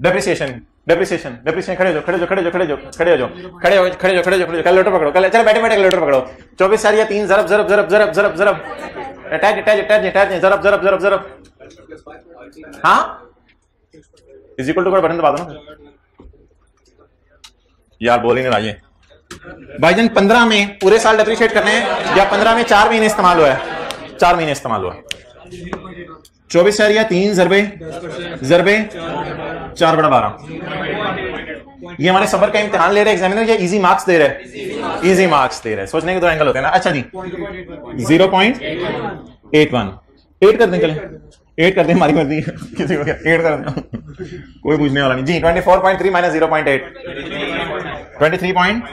depreciation depreciation depreciation खड़े हो खड़े हो खड़े हो खड़े हो खड़े हो जाओ। खड़े हो खड़े हो खड़े हो खड़े हो कल लेटर पकड़ो कल चलो बैठे बैठे लेटर पकड़ो चौबीस साल या तीन, जरब जरब जरब जरब जरब जरब। अटैच अटैच अटैच अटैच, जरब जरब जरब जरब। हाँ? इज़ इक्वल टू बटन दबा दो ना। यार बोल ही नहीं रहा ये। भाईजान, पंद्रह में पूरे साल डेप्रिशिएट करने हैं, या पंद्रह में चार महीने इस्तेमाल हुआ है? चार महीने इस्तेमाल हुआ चौबीस हज़ार या तीन जरबे? जरबे? चार बड़ा बारह। ये हमारे सबर का इम्तिहान ले रहे एग्जामिनर ये इजी मार्क्स दे रहे इजी मार्क्स दे रहे सोचने के दो एंगल होते हैं ना। अच्छा जी। Zero point eight one eight कर दें, चले। एट कर दें हमारी मर्ज़ी। किसी को एट कर दें कोई पूछने वाला नहीं। जी twenty four point three minus zero point eight twenty three point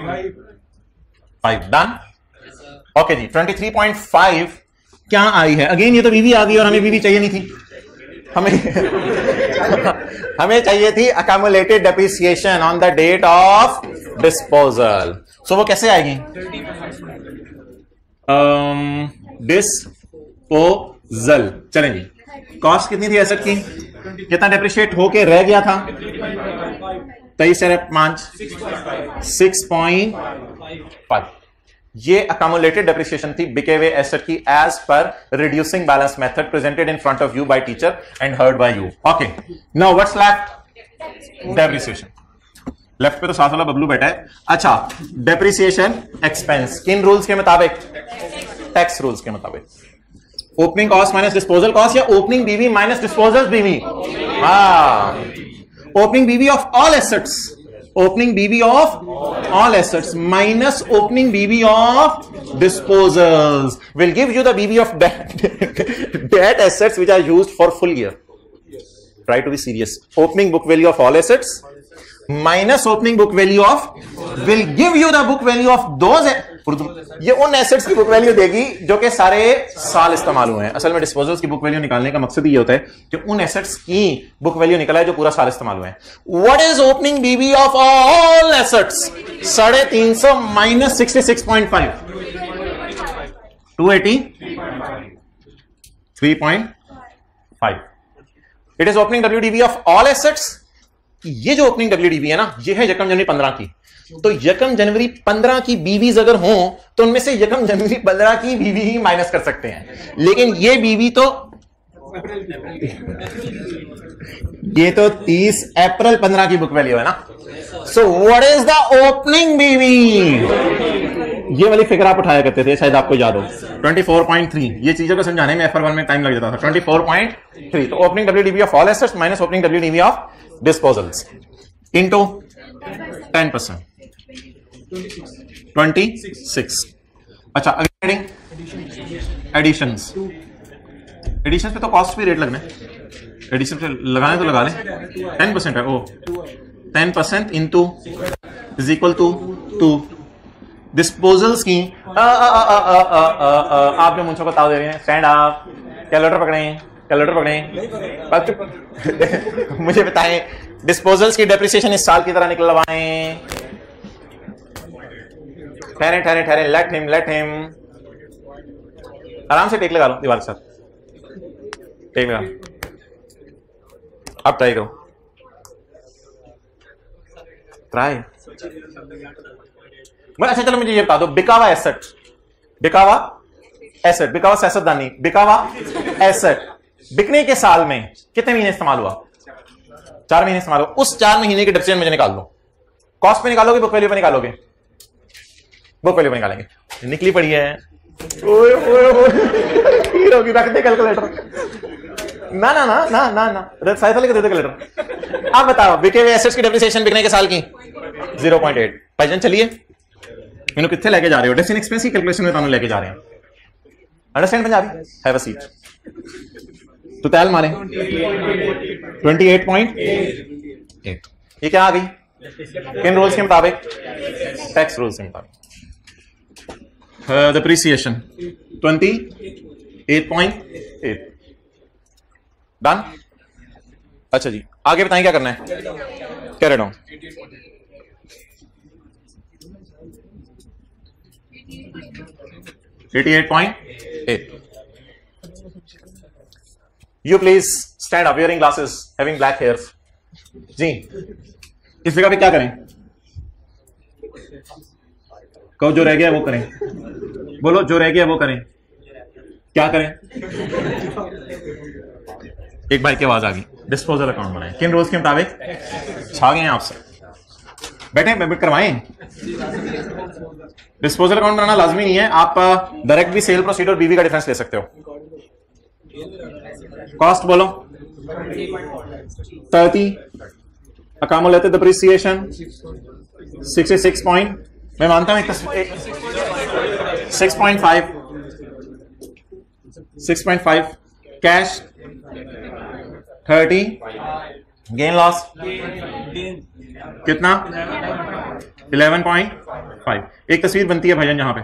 five done okay जी ट्वेंटी थ्री पॉइंट फाइव क्या आई है? अगेन ये तो बीवी आ गई और हमें बीवी चाहिए नहीं थी। हमें <laughs> हमें चाहिए थी accumulated depreciation on the date of disposal so वो कैसे आएगी? डिस्पोजल चलें जी। कॉस्ट कितनी थी एसेट की? कितना डेप्रिशिएट होके रह गया था? तेईस पाँच। सिक्स पॉइंट फाइव ये अकोमोलेटेड डेप्रिसिएशन थी, बिके हुए एसेट की as per reducing balance method presented in front of you by teacher and heard by you okay now what's left depreciation left पे तो साथ वाला बबलू बैठा है। अच्छा डेप्रिसिएशन एक्सपेंस किन रूल्स के मुताबिक? टैक्स रूल्स के मुताबिक। Opening cost minus disposal cost या opening BV minus disposal BV हाँ opening BV of all assets opening BB of all assets minus opening BB of disposals will give you the BB of debt, debt assets which are used for full year. Try to be serious. Opening book value of all assets minus opening book value of will give you the book value of those ये उन assets की book value देगी जो कि सारे साल इस्तेमाल हुए हैं। असल में डिस्पोजल्स की बुक वैल्यू निकालने का मकसद ये होता है कि उन एसेट्स की बुक वैल्यू निकला है जो पूरा साल इस्तेमाल हुए हैं। What is opening BV of all assets साढ़े तीन सौ minus sixty six point five two eighty three point five it is opening W DV of all assets ये जो ओपनिंग डब्ल्यू डीबी है ना, ये है यकम जनवरी पंद्रह की। तो यकम जनवरी पंद्रह की बीवीज अगर हो तो उनमें से यकम जनवरी पंद्रह की बीवी ही माइनस कर सकते हैं। लेकिन ये बीवी तो ये तो 30 अप्रैल 15 की बुक वैल्यू है ना? So what is the opening BV? ये वाली फिगर आप उठाया करते थे, शायद आपको याद हो। 24.3 ये चीज़ों को समझाने में एफर वन में टाइम लग जाता था। 24.3 तो opening WDV of all assets minus opening W WDV of disposals into 10 percent twenty six. अच्छा अगली एडिशंस एडिशंस पे तो कॉस्ट भी रेट लगने। एडिशन पे लगाने तो लगा लें। टेन परसेंट है, ओ। Ten percent into is equal to two disposals की आप मुझे बता दे रहे हैं। स्टैंड आप कैलकुलेटर पकड़े कैलकुलेटर पकड़े। मुझे बताएँ डिस्पोजल्स की डेप्रिसिएशन इस साल की तरह निकलवाएँ। ठहरे ठहरे ठहरे लेट हिम लेट हिम आराम से टेक लगा लो, दीवार के साथ। टेक लगा। अब ट्राई करो। ट्राई अच्छा चलो मुझे ये बता दो, बिकावा एसेट बिकावा एसेट बिकावा सियासतदानी बिकावा एसेट बिकने के साल में कितने महीने इस्तेमाल हुआ? चार महीने इस्तेमाल हुआ। उस चार महीने के डिप्रेशन मुझे निकाल दो। कॉस्ट पे निकालोगे बुक वैल्यू पे निकालोगे? वो पहले निकालेंगे। निकली पड़ी है। ओए ओए ओए। होगी रख दे कैलकुलेटर ना ना ना ना ना ना। फैसले का दे दे कैलकुलेटर आप बताओ बिके वे एसेट्स की डेप्रिसिएशन बिकने के साल की? 0.8 पॉइंट भाईजान चलिए। इन्हों कितने लेके जा रहे हो? डेसिन एक्सपेंस की कैलकुलेशन में तुम लेके जा रहे हैं। Understand Punjabi? Have a seat तो तैल मारे। 28.8 ये क्या आ गई? किन रूल्स के मुताबिक? टैक्स रूल्स के मुताबिक। Depreciation. 28.8 डन अच्छा जी। आगे बताएँ क्या करना है? क्या rate eighty eight point eight you please stand up wearing glasses having black hair जी। इस जगह पे क्या करें? कहो, जो रह गया वो करें। बोलो, जो रह गया वो करें। क्या करें? एक भाई की आवाज़ आ गई। डिस्पोजल अकाउंट बनाए। किन रोज के मुताबिक? छा गए आपसे बैठे बैठ करवाएँ। डिस्पोजल अकाउंट बनाना लाजमी नहीं है। आप डायरेक्ट भी सेल प्रोसीड और बीवी का डिफरेंस ले सकते हो। कॉस्ट बोलो। थर्टी अकाम लेते डिप्रिसिएशन सिक्सटी सिक्स पॉइंट मैं मानता हूँ six point five six point five cash thirty gain loss कितना? इलेवन पॉइंट फाइव एक तस्वीर बनती है भाईजान यहाँ पे।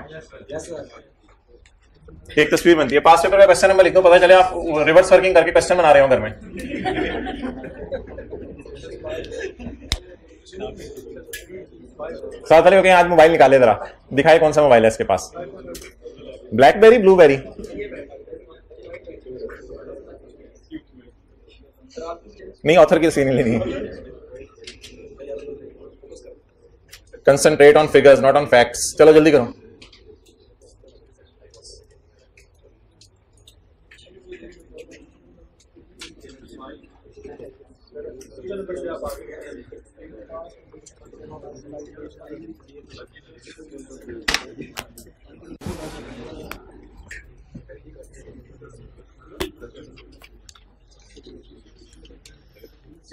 एक तस्वीर बनती है। पास पेपर का क्वेश्चन नंबर लिख दो, पता चले आप रिवर्स वर्किंग करके क्वेश्चन बना रहे हो घर में। साथ वाले हो आज मोबाइल निकाले जरा। दिखाए कौन सा मोबाइल है इसके पास। BlackBerry, blueberry. नहीं ऑथर की सीन लेनी। Concentrate on figures not on facts चलो, जल्दी करो।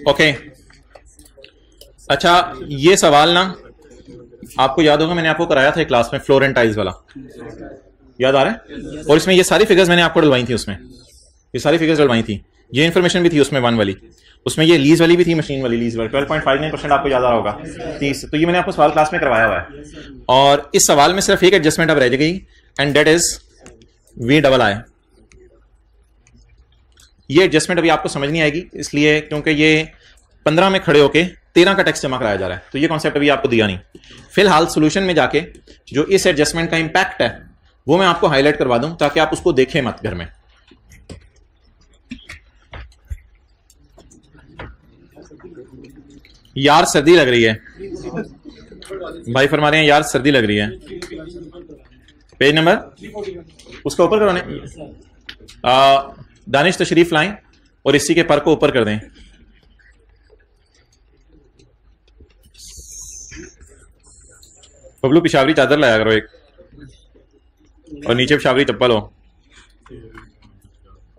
ओके अच्छा ये सवाल ना, आपको याद होगा, मैंने आपको कराया था क्लास में फ्लोर एंड टाइल्स वाला। याद आ रहा है? और इसमें ये सारी फिगर्स मैंने आपको डलवाई थी उसमें। ये सारी फिगर्स डलवाई थी। ये इन्फॉर्मेशन भी थी उसमें वन वाली। उसमें ये लीज वाली भी थी मशीन वाली लीज वाली। Twelve point five nine percent आपको याद आ रहा होगा। तीस। तो ये मैंने आपको सवाल क्लास में करवाया हुआ है। और इस सवाल में सिर्फ़ एक एडजस्टमेंट अब रह गई end date is we double I ये एडजस्टमेंट अभी आपको समझ नहीं आएगी, इसलिए क्योंकि ये पंद्रह में खड़े होके तेरह का टैक्स जमा कराया जा रहा है तो ये कॉन्सेप्ट अभी आपको दिया नहीं। फ़िलहाल सोल्यूशन में जाके जो इस एडजस्टमेंट का इंपैक्ट है, वो मैं आपको हाईलाइट करवा दूँ, ताकि आप उसको देखें मत घर में। यार सर्दी लग रही है। भाई फरमा रहे हैं, यार सर्दी लग रही है। Page number? उसका ऊपर करो दानिश तशरीफ़ लाएँ और इसी के पर को ऊपर कर दें। बबलू पिशावरी चादर लाया करो एक। और नीचे पेशावरी चप्पल हो।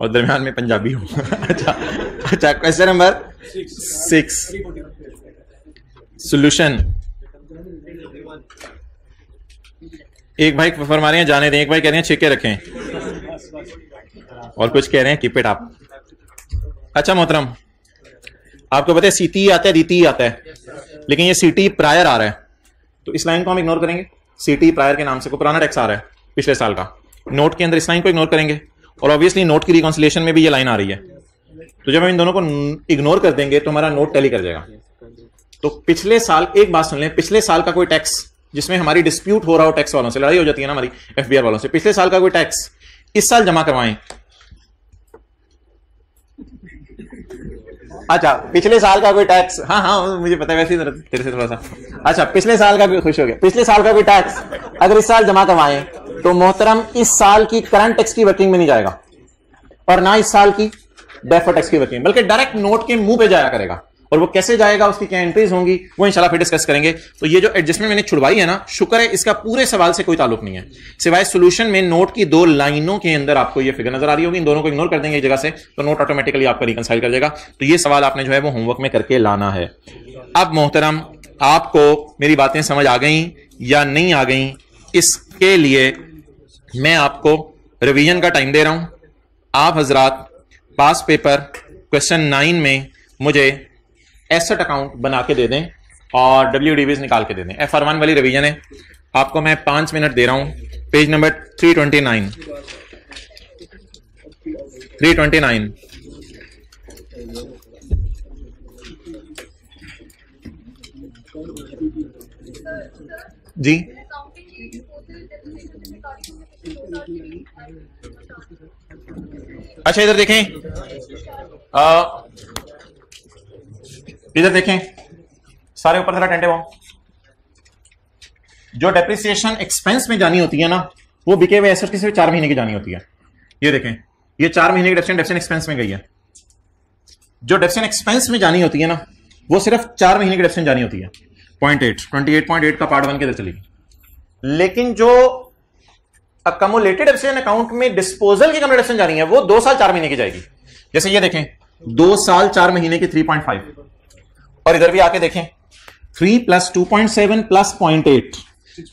और दरमियान में पंजाबी हो। <laughs> अच्छा अच्छा क्वेश्चन नंबर सिक्स सोल्यूशन एक भाई फरमा रहे हैं, जाने दें। एक भाई कह रहे हैं, छिके रखें। और कुछ कह रहे हैं कीप इट आप अच्छा मोहतरम, आपको पता है सीटी आता है दीती आता है, लेकिन ये सीटी प्रायर आ रहा है। तो इस लाइन को हम इग्नोर करेंगे। सीटी प्रायर के नाम से कोई पुराना टैक्स आ रहा है पिछले साल का। नोट के अंदर इस लाइन को इग्नोर करेंगे। और ऑब्वियसली नोट की रिकॉन्सिलेशन में भी ये लाइन आ रही है। तो जब हम इन दोनों को इग्नोर कर देंगे तो हमारा नोट टैली कर जाएगा। तो पिछले साल, एक बात सुन लें, पिछले साल का कोई टैक्स जिसमें हमारी डिस्प्यूट हो रहा हो टैक्स वालों से, लड़ाई हो जाती है ना हमारी एफबीआर वालों से, पिछले साल का कोई टैक्स इस साल जमा करवाएँ। अच्छा पिछले साल का कोई टैक्स हाँ हाँ मुझे पता है वैसे ही तेरे से थोड़ा सा अच्छा पिछले साल का भी खुश हो गया पिछले साल का कोई टैक्स अगर इस साल जमा करवाएँ तो मोहतरम इस साल की करंट टैक्स की वर्किंग में नहीं जाएगा। और ना इस साल की डेफर टैक्स की वर्किंग बल्कि डायरेक्ट नोट के मुँह पे जाया करेगा। और वो कैसे जाएगा, उसकी क्या एंट्रीज होंगी, वो इंशाल्लाह फिर डिस्कस करेंगे। तो ये जो एडजस्टमेंट मैंने छुड़वाई है ना, शुक्र है इसका पूरे सवाल से कोई ताल्लुक नहीं है। सिवाय सोल्यूशन में नोट की दो लाइनों के अंदर आपको ये फिगर नज़र आ रही होगी, इन दोनों को इग्नोर कर देंगे एक जगह से तो नोट ऑटोमेटिकली आपका रिकनसाइल कर देगा तो ये सवाल आपने जो है वो होमवर्क में करके लाना है। अब मोहतरम, आपको मेरी बातें समझ आ गई या नहीं आ गई, इसके लिए मैं आपको रिवीजन का टाइम दे रहा हूँ। आप हजरात पास पेपर क्वेश्चन नाइन में मुझे एसेट अकाउंट बना के दे दें और डब्ल्यू डी निकाल के दे दें। एफ़ आर वन वाली रिविजन है। आपको मैं पाँच मिनट दे रहा हूँ। Page number three twenty nine three twenty nine जी। अच्छा इधर देखें। आ, इधर देखें। सारे ऊपर जरा टेंटे वो जो डेप्रिसिएशन एक्सपेंस में जानी होती है ना, वो बिके हुए एसेट की सिर्फ़ चार महीने की जानी होती है। ये देखें, ये चार महीने की डेप्शन डेप्शन एक्सपेंस में गई है। जो डेप्शन एक्सपेंस में जानी होती है ना, वो सिर्फ़ चार महीने की डेप्शन जानी होती है। Point eight twenty eight point eight का पार्ट वन के इधर चलेगी लेकिन जो अकोमोलेटेड डेप्शन अकाउंट में डिस्पोजल की कंप्लीटेशन जा रही है, वो दो साल चार महीने की जाएगी। जैसे ये देखें, दो साल चार महीने की थ्री पॉइंट फाइव और इधर भी आके देखें। Three plus two point seven plus point eight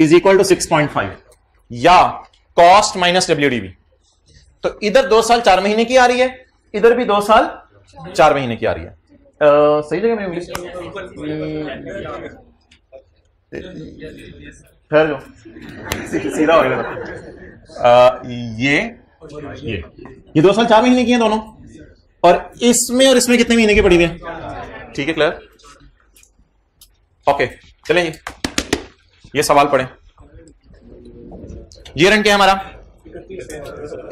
is equal to six point five या कॉस्ट माइनस डब्ल्यू तो इधर दो साल चार महीने की आ रही है इधर भी दो साल चार महीने की आ रही है। सही जगह में इंग्लिश ठहर जो सीधा हो गया। ये ये। ये दो साल चार महीने की है दोनों। और इसमें और इसमें कितने महीने की पड़ी हुई है? ठीक है क्लियर ओके चलें जी ये सवाल पढ़े। ये रन क्या है हमारा?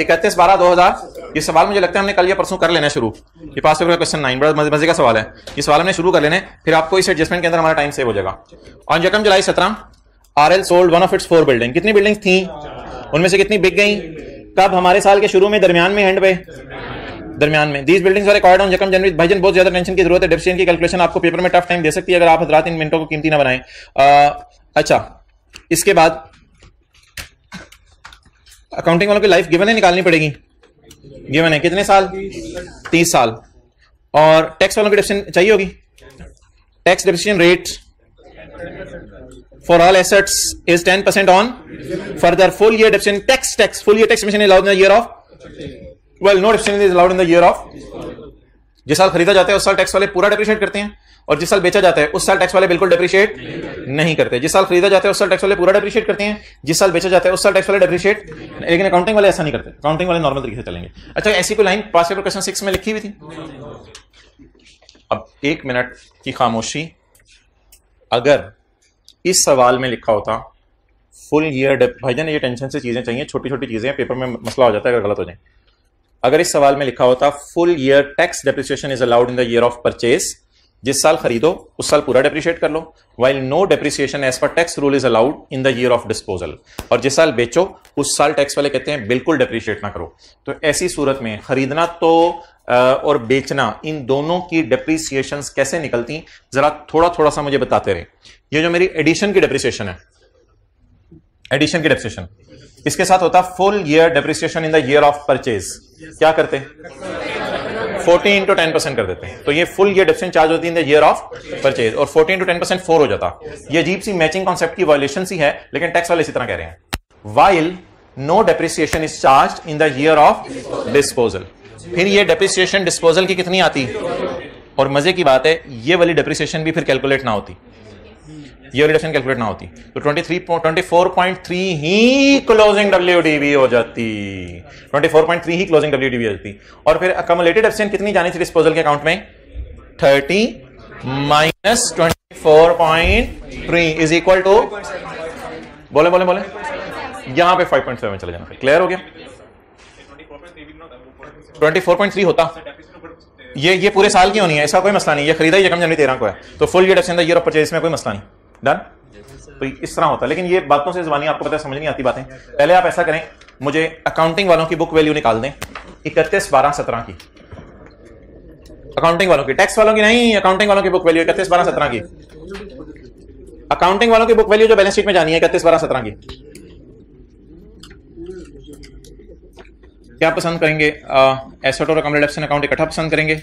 इकतीस बारह दो हज़ार। ये सवाल मुझे लगता है हमने कल या परसों कर लेना शुरू। ये पास पेपर क्वेश्चन नाइन बड़ा मज़े का सवाल है। ये सवाल हमने शुरू कर लेने, फिर आपको इस एडजस्टमेंट के अंदर हमारा टाइम सेव हो जाएगा। ऑन जकम जुलाई सत्रह R L sold one of its four building कितनी बिल्डिंग्स थी? उनमें से कितनी बिक गई? कब? हमारे साल के शुरू में, दरमियान में हैंड पे? दरमियान में। दीज बिल्डिंग्स रिकॉर्ड ऑन जकम जनवरी भाईजन बहुत ज़्यादा टेंशन की ज़रूरत है। डेफिशिएंट की कैलकुलेशन आपको पेपर में टफ टाइम दे सकती है अगर आप हजरात इन मिनटों को कीमती ना बनाएँ। अच्छा इसके बाद अकाउंटिंग वालों की लाइफ गिवन है निकालनी पड़ेगी। गिवन है। कितने साल? तीस साल। और टैक्स वालों की डेफिशिएंट चाहिए होगी? Tax deficient rate for all assets is 10% on. Further, full year depreciation, tax tax, full year tax is allowed in the year of well no depreciation is allowed in the year of जिस साल खरीदा जाता है उस साल tax वाले पूरा depreciate करते हैं और जिस साल बेचा जाता है उस साल टैक्स वाले बिल्कुल डिप्रिशिएट नहीं करते। जिस साल खरीदा जाता है उस साल टैक्स वाले पूरा डिप्रिशिएट करते हैं जिस साल बेचा जाता है उस साल टैक्स वाले डिप्रिशिएट लेकिन अकाउंटिंग वाले ऐसा नहीं करते। अकाउंटिंग वाले नॉर्मल तरीके से चलेंगे। अच्छा ऐसी कोई line past paper question six में लिखी हुई थी? अब एक मिनट की खामोशी। अगर इस सवाल में लिखा होता फुल ईयर भाईजान ये टेंशन से चीज़ें चाहिए छोटी छोटी चीज़ें पेपर में मसला हो जाता है अगर गलत हो जाए। अगर इस सवाल में लिखा होता full year tax depreciation is allowed in the year of purchase जिस साल खरीदो, उस साल पूरा डेप्रिशिएट कर लो। While no depreciation as per tax rule is allowed in the year of disposal और जिस साल बेचो, उस साल टैक्स वाले कहते हैं, बिल्कुल डेप्रिशिएट ना करो। तो ऐसी सूरत में खरीदना तो और बेचना, इन दोनों की डेप्रिसिएशन कैसे निकलती, जरा थोड़ा थोड़ा सा मुझे बताते रहे। ये जो मेरी एडिशन की डेप्रिसिएशन है एडिशन की डेप्रिसिएशन इसके साथ होता full year depreciation in the year of purchase क्या करते? फोर्टी इंटू टेन परसेंट कर देते हैं। तो ये फुल ईयर डेप्रिसिएशन चार्ज होती है in the year of purchase और forty into ten percent four हो जाता। ये अजीब सी मैचिंग कॉन्सेप्ट की वायलेशन सी है, लेकिन टैक्स वाले इसी तरह कह रहे हैं। While no depreciation is charge in the year of disposal फिर ये डेप्रिसिएशन डिस्पोजल की कितनी आती? और मज़े की बात है, ये वाली डेप्रिसिएशन भी फिर कैलकुलेट ना होती। ये रिडक्शन कैलकुलेट ना होती। तो 23 24.3 ही क्लोजिंग डब्ल्यूडीवी हो जाती। 24.3 ही क्लोजिंग डब्ल्यूडीवी हो जाती। और फिर अकमुलेटेड एफसेंट कितनी जानी थी डिस्पोजल के अकाउंट में? 30 माइनस 24.3 इज़ इक्वल टू बोले बोले बोले। यहाँ पे 5.7 चले जाना। क्लियर हो गया? 24.3 होता। ये ये पूरे साल की होनी है, ऐसा कोई मसला नहीं। ये खरीदा ही यकम जनवरी तेरह को है। तो full year depreciation year purchase में कोई मसला नहीं। डन तो इस तरह होता है। लेकिन ये बातों से जबानी आपको पता है समझ नहीं आती बातें। पहले आप ऐसा करें मुझे अकाउंटिंग वालों की बुक वैल्यू निकाल दें। इकतीस बारह सत्रह की। अकाउंटिंग वालों की। टैक्स वालों की नहीं अकाउंटिंग वालों की बुक वैल्यू इकतीस बारह सत्रह की। अकाउंटिंग वालों की बुक वैल्यू जो बैलेंस शीट में जानी है इकतीस बारह सत्रह की। क्या पसंद करेंगे? एसेट और अकाउंट अकाउंट इकट्ठा पसंद करेंगे। आ,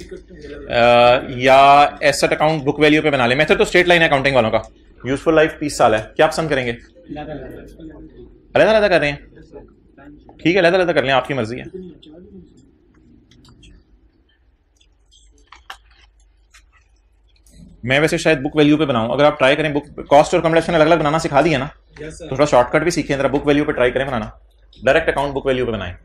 या एसेट अकाउंट बुक वैल्यू पे बना ले। मेथड तो स्ट्रेट लाइन अकाउंटिंग वालों का। यूजफुल लाइफ तीस साल है। क्या पसंद करेंगे? अलग अलग कर रहे हैं। ठीक है अलग अलग कर लें आपकी मर्ज़ी है। मैं वैसे शायद बुक वैल्यू पे बनाऊँ। अगर आप ट्राई करें बुक कॉस्ट और कम्पलेक्शन अलग अलग बनाना सिखा दिया ना तो थोड़ा शॉर्टकट भी सीखें जरा बुक वैल्यू पे ट्राई करें बनाना। डायरेक्ट अकाउंट बुक वैल्यू पे बनाएँ।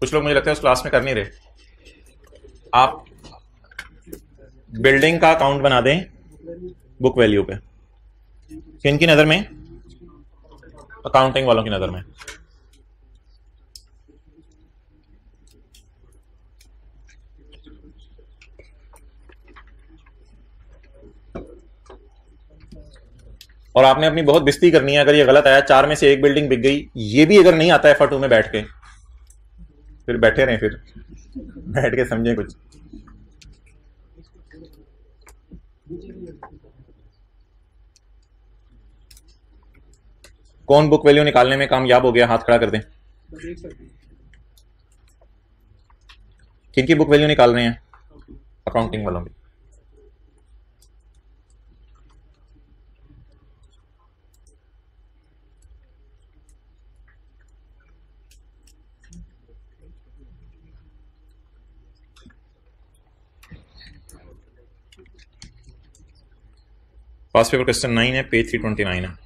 कुछ लोग मुझे लगता है उस क्लास में कर नहीं रहे। आप बिल्डिंग का अकाउंट बना दें बुक वैल्यू पे। किन की नज़र में? अकाउंटिंग वालों की नज़र में। और आपने अपनी बहुत बिस्ती करनी है, अगर ये गलत आया, चार में से एक बिल्डिंग बिक गई, ये भी अगर नहीं आता है फटू में बैठ के, फिर बैठे रहें फिर। बैठ के समझे कुछ। कौन बुक वैल्यू निकालने में कामयाब हो गया? हाथ खड़ा कर दें। किन की बुक वैल्यू निकाल रहे हैं? अकाउंटिंग वालों की पास पेपर क्वेश्चन नाइन है पेज थ्री ट्वेंटी नाइन है।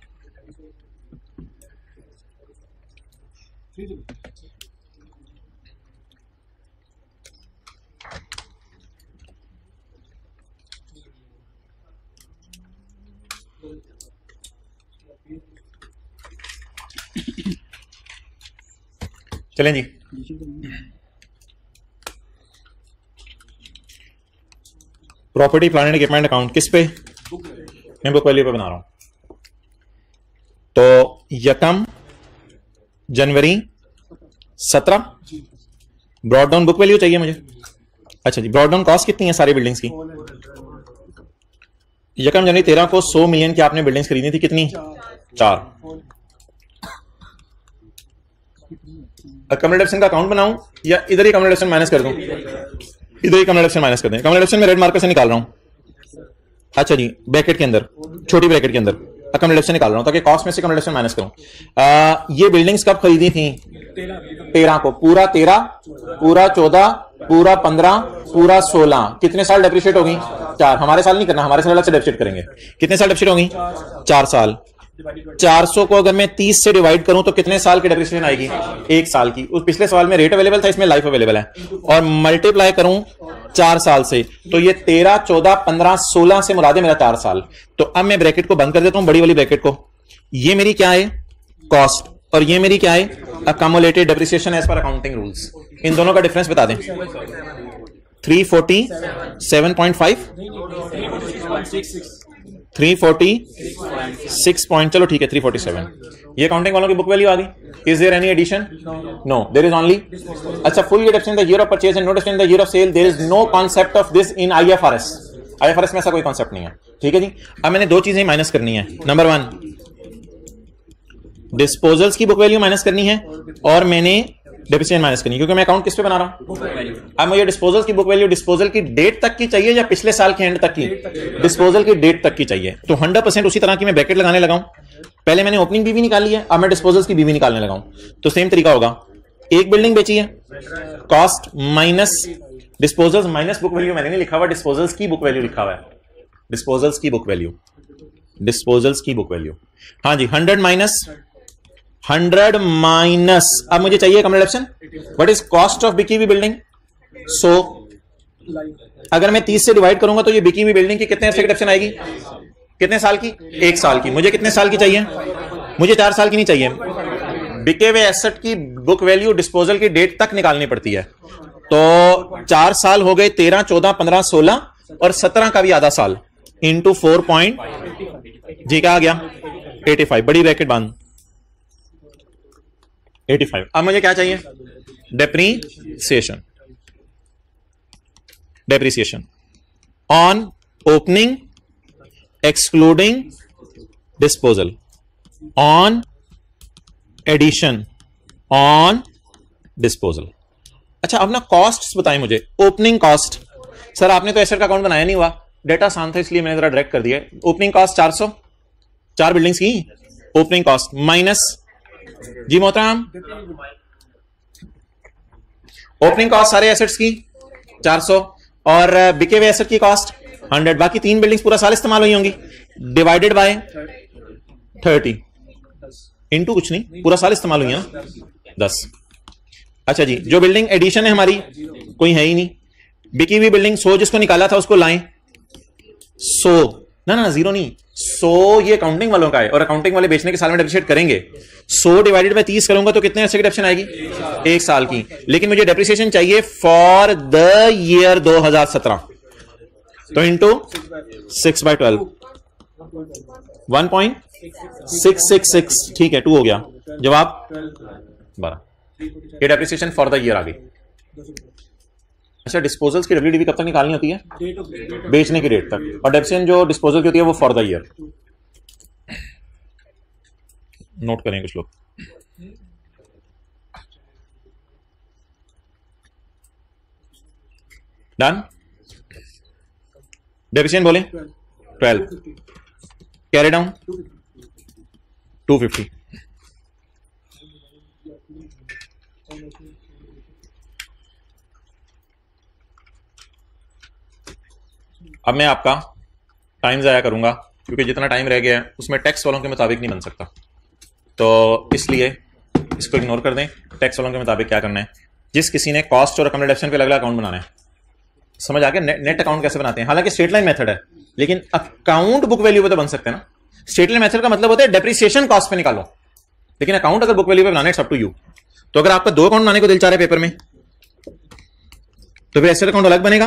चलें जी। प्रॉपर्टी प्लान एंड अकाउंट किस पे? मैं बुक वैल्यू पे बना रहा हूँ तो यकम जनवरी सत्रह ब्रॉड डाउन बुक वैल्यू चाहिए मुझे अच्छा जी ब्रॉड डाउन कॉस्ट कितनी है सारी बिल्डिंग्स की यकम जनवरी तेरह को सौ मिलियन की आपने बिल्डिंग्स खरीदी थी कितनी चार कम्युनिटेशन का अकाउंट बनाऊँ या इधर ही कम्युनिटेशन माइनस कर दूँ इधर ही कम्युनिटेशन माइनस कर दें कम्युनिटेशन में रेड मार्कर से निकाल रहा हूँ अच्छा जी ब्रैकेट के अंदर, छोटी ब्रैकेट के अंदर अकोमोडेशन निकाल रहा हूँ ताकि कॉस्ट में से अकोमोडेशन माइनस करूँ। ये बिल्डिंग्स कब खरीदी थी? तेरह को, पूरा तेरह, पूरा चौदह, पूरा पंद्रह, पूरा सोलह। कितने साल डेप्रिशिएट होगी? चार। हमारे साल नहीं करना, हमारे साल अलग से डेप्रिशिएट करेंगे। कितने साल डेप्रिशिएट होगी? चार साल। 400 को अगर मैं 30 से डिवाइड करूँ तो कितने साल की डेप्रिसिएशन आएगी? एक साल की। उस पिछले सवाल में रेट अवेलेबल था, इसमें लाइफ अवेलेबल है। और मल्टीप्लाई करूँ चार साल से। तो ये तेरह, चौदह, पंद्रह, सोलह से मुरादे मेरा चार साल। तो अब मैं ब्रैकेट को बंद कर देता हूँ, बड़ी वाली ब्रैकेट को। ये मेरी क्या है? कॉस्ट। और ये मेरी क्या है? Accumulated depreciation as per accounting rules इन दोनों का डिफरेंस बता दें। Three forty seven point five three forty six point चलो ठीक है थ्री फोर्टी सेवन ये अकाउंटिंग वालों की बुक वैल्यू आ गई? Is there any addition no there is only अच्छा full year the year of purchase and notice in the year of sale there is no concept of this in I F R S I F R S में ऐसा कोई concept नहीं है। ठीक है जी? अब मैंने दो चीज़ें माइनस करनी है। नंबर वन डिस्पोजल्स की बुक वैल्यू माइनस करनी है और मैंने डेप्रिसिएशन माइनस करनी क्योंकि मैं अकाउंट किस पे बना रहा हूँ? अब मुझे डिस्पोजल की बुक वैल्यू डिस्पोजल की डेट तक की चाहिए या पिछले साल के एंड तक की? डिस्पोजल की डेट तक की चाहिए। तो हंड्रेड परसेंट उसी तरह की मैं ब्रैकेट लगाने लगाऊँ पहले मैंने ओपनिंग बीवी निकाली है, अब मैं डिस्पोजल्स की बीवी निकालने लगाऊँ तो सेम तरीका होगा। एक बिल्डिंग बेची है। Cost minus disposals minus book value मैंने नहीं लिखा हुआ डिस्पोजल्स की बुक वैल्यू लिखा हुआ है। डिस्पोजल्स की बुक वैल्यू डिस्पोजल्स की बुक वैल्यू हाँ जी हंड्रेड माइनस हंड्रेड माइनस अब मुझे चाहिए कम reduction what is cost of बिकी हुई बिल्डिंग सो अगर मैं तीस से डिवाइड करूँगा तो ये बिकी हुई बिल्डिंग की कितने आएगी? कितने साल की? एक साल की। मुझे कितने साल की चाहिए? मुझे चार साल की नहीं चाहिए। बिके हुए एसेट की बुक वैल्यू डिस्पोजल की डेट तक निकालनी पड़ती है। तो चार साल हो गए, तेरह, चौदह, पंद्रह, सोलह और सत्रह का भी आधा साल। इंटू फोर पॉइंट जी, क्या आ गया? एटी फाइव बड़ी ब्रैकेट बाँध। 85 अब मुझे क्या चाहिए? Depreciation depreciation on opening excluding disposal on addition on disposal अच्छा अब ना कॉस्ट बताएँ मुझे। ओपनिंग कॉस्ट सर आपने तो एसेट का अकाउंट बनाया नहीं हुआ। डेटा शांत था इसलिए मैंने जरा डायरेक्ट कर दिया ओपनिंग कॉस्ट 400 चार बिल्डिंग्स की? ओपनिंग कॉस्ट माइनस जी मोहतराम। ओपनिंग कॉस्ट सारे एसेट्स की? 400 और बिके हुए एसेट की कॉस्ट 100 बाकी तीन बिल्डिंग्स पूरा साल इस्तेमाल हुई होंगी। डिवाइडेड बाय 30 इनटू कुछ नहीं, पूरा साल इस्तेमाल हुई है। ना दस। अच्छा जी, जो बिल्डिंग एडिशन है हमारी, कोई है ही नहीं। बिकी हुई बिल्डिंग सो जिसको निकाला था, उसको लाएँ। सो। ना ना ज़ीरो नहीं। सो ये अकाउंटिंग वालों का है, और अकाउंटिंग वाले बेचने के साल में डेप्रिशिएट करेंगे। सो डिवाइडेड बाय तीस करूँगा तो कितने ऐसे डिडक्शन आएगी? एक साल की। लेकिन मुझे डेप्रिसिएशन चाहिए फॉर द ईयर 2017 तो into six by twelve one point six six six ठीक है टू हो गया। जवाब? बारह। ये डेप्रिसिएशन फॉर द ईयर आ गई अच्छा डिस्पोजल्स की डब्ल्यू कब तक निकालनी होती है? बेचने की डेट तक। और डेप्सियन जो डिस्पोजल की होती है, वो फॉर द ईयर नोट करें कुछ लोग। डन डेफिशिएंट बोले? Twelve. Carry down two fifty अब मैं आपका टाइम ज़ाया करूँगा, क्योंकि जितना टाइम रह गया है, उसमें टैक्स वालों के मुताबिक नहीं बन सकता। तो इसलिए इसको इग्नोर कर दें। टैक्स वालों के मुताबिक क्या करना है? जिस किसी ने कॉस्ट और अकोमोडेशन पे अलग अलग अकाउंट बनाना है समझ आ गया? नेट अकाउंट कैसे बनाते हैं? हालाँकि स्टेट लाइन मेथड है, लेकिन अकाउंट बुक वैल्यू पे तो बन सकते हैं ना। स्टेट लाइन मेथड का मतलब होता है डेप्रिसिएशन कॉस्ट पे निकालो। लेकिन अकाउंट अगर बुक वैल्यू पे बनाना सब टू यू तो अगर आपका दो अकाउंट बनाने को दिल चाह रहे पेपर में तो फिर एसेट अकाउंट अलग बनेगा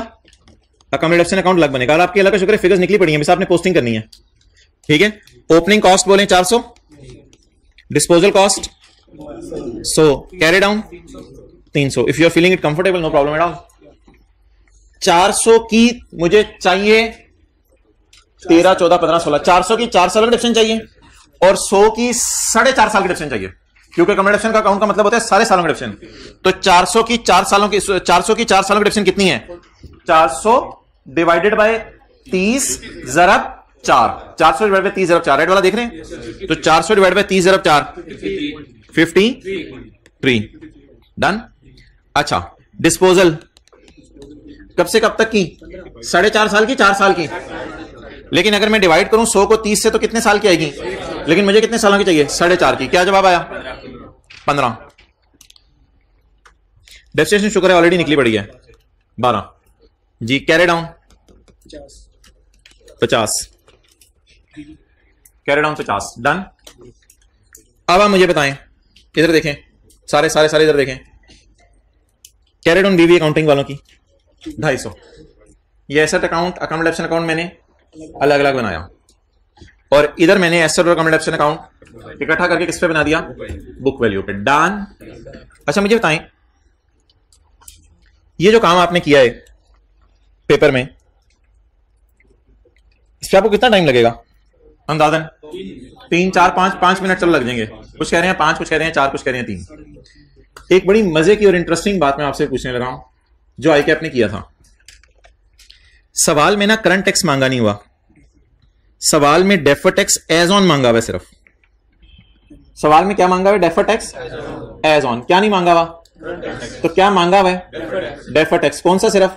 अकोमोडेशन अकाउंट अलग बनेगा। और आपकी अलग शुक्र फिगर्स निकली पड़ी है आपने पोस्टिंग करनी है। ठीक है? ओपनिंग कॉस्ट बोले 400 disposal cost so. Carry down 300 if you are feeling it comfortable no problem at all 400 की मुझे चाहिए तेरह, चौदह, पंद्रह, सोलह। चार सौ की चार साल का डिप्शन चाहिए और सौ की साढ़े चार साल की डिप्शन चाहिए। क्योंकि कमेडिप्शन का अकाउंट का मतलब होता है सारे सालों का डिप्शन तो 400 की चार सालों की 400 की चार सालों की डिप्शन कितनी है? 400 डिवाइडेड बाय तीस जरब चार। चार सौ डिवाइड बाय तीस जरब चार। रेड वाला देख रहे हैं? तो चार सौ डिवाइड बाई तीस जरब चार। फिफ्टी थ्री डन अच्छा। डिस्पोजल कब से कब तक की? साढ़े चार साल की चार साल की। लेकिन अगर मैं डिवाइड करूँ सौ को तीस से तो कितने साल की आएगी? लेकिन मुझे कितने सालों की चाहिए? साढ़े चार की। क्या जवाब आया? पंद्रह। डेस्टिनेशन शुक्र है ऑलरेडी निकली पड़ी है। बारह। जी कैरे डाउन पचास। कैरे डाउन पचास। डन अब आप मुझे बताएँ। इधर देखें। सारे सारे सारे इधर देखें। कैरे डाउन बीवी अकाउंटिंग वालों की। ढाई सौ। ये एसेट अकाउंट अकाउंट अकाउंट मैंने अलग अलग बनाया। और इधर मैंने एसेट और अकाउंट अकाउंट इकट्ठा करके किस पे बना दिया? बुक वैल्यू पे। डन अच्छा मुझे बताएँ, ये जो काम आपने किया है पेपर में, इस पे आपको कितना टाइम लगेगा? अंदाजन? तीन, चार, पाँच पाँच मिनट चलो लग जाएँगे। कुछ कह रहे हैं पाँच, कुछ कह रहे हैं चार, कुछ कह रहे हैं तीन। एक बड़ी मज़े की और इंटरेस्टिंग बात मैं आपसे पूछने लगा हूँ। जो आई कैप ने किया था। सवाल में ना करंट टैक्स मांगा नहीं हुआ। सवाल में डेफर टैक्स एज ऑन मांगा हुआ सिर्फ़। सवाल में क्या मांगा हुआ? डेफर टैक्स एज ऑन क्या नहीं मांगा हुआ? तो क्या मांगा हुआ डेफर टैक्स कौन सा सिर्फ़?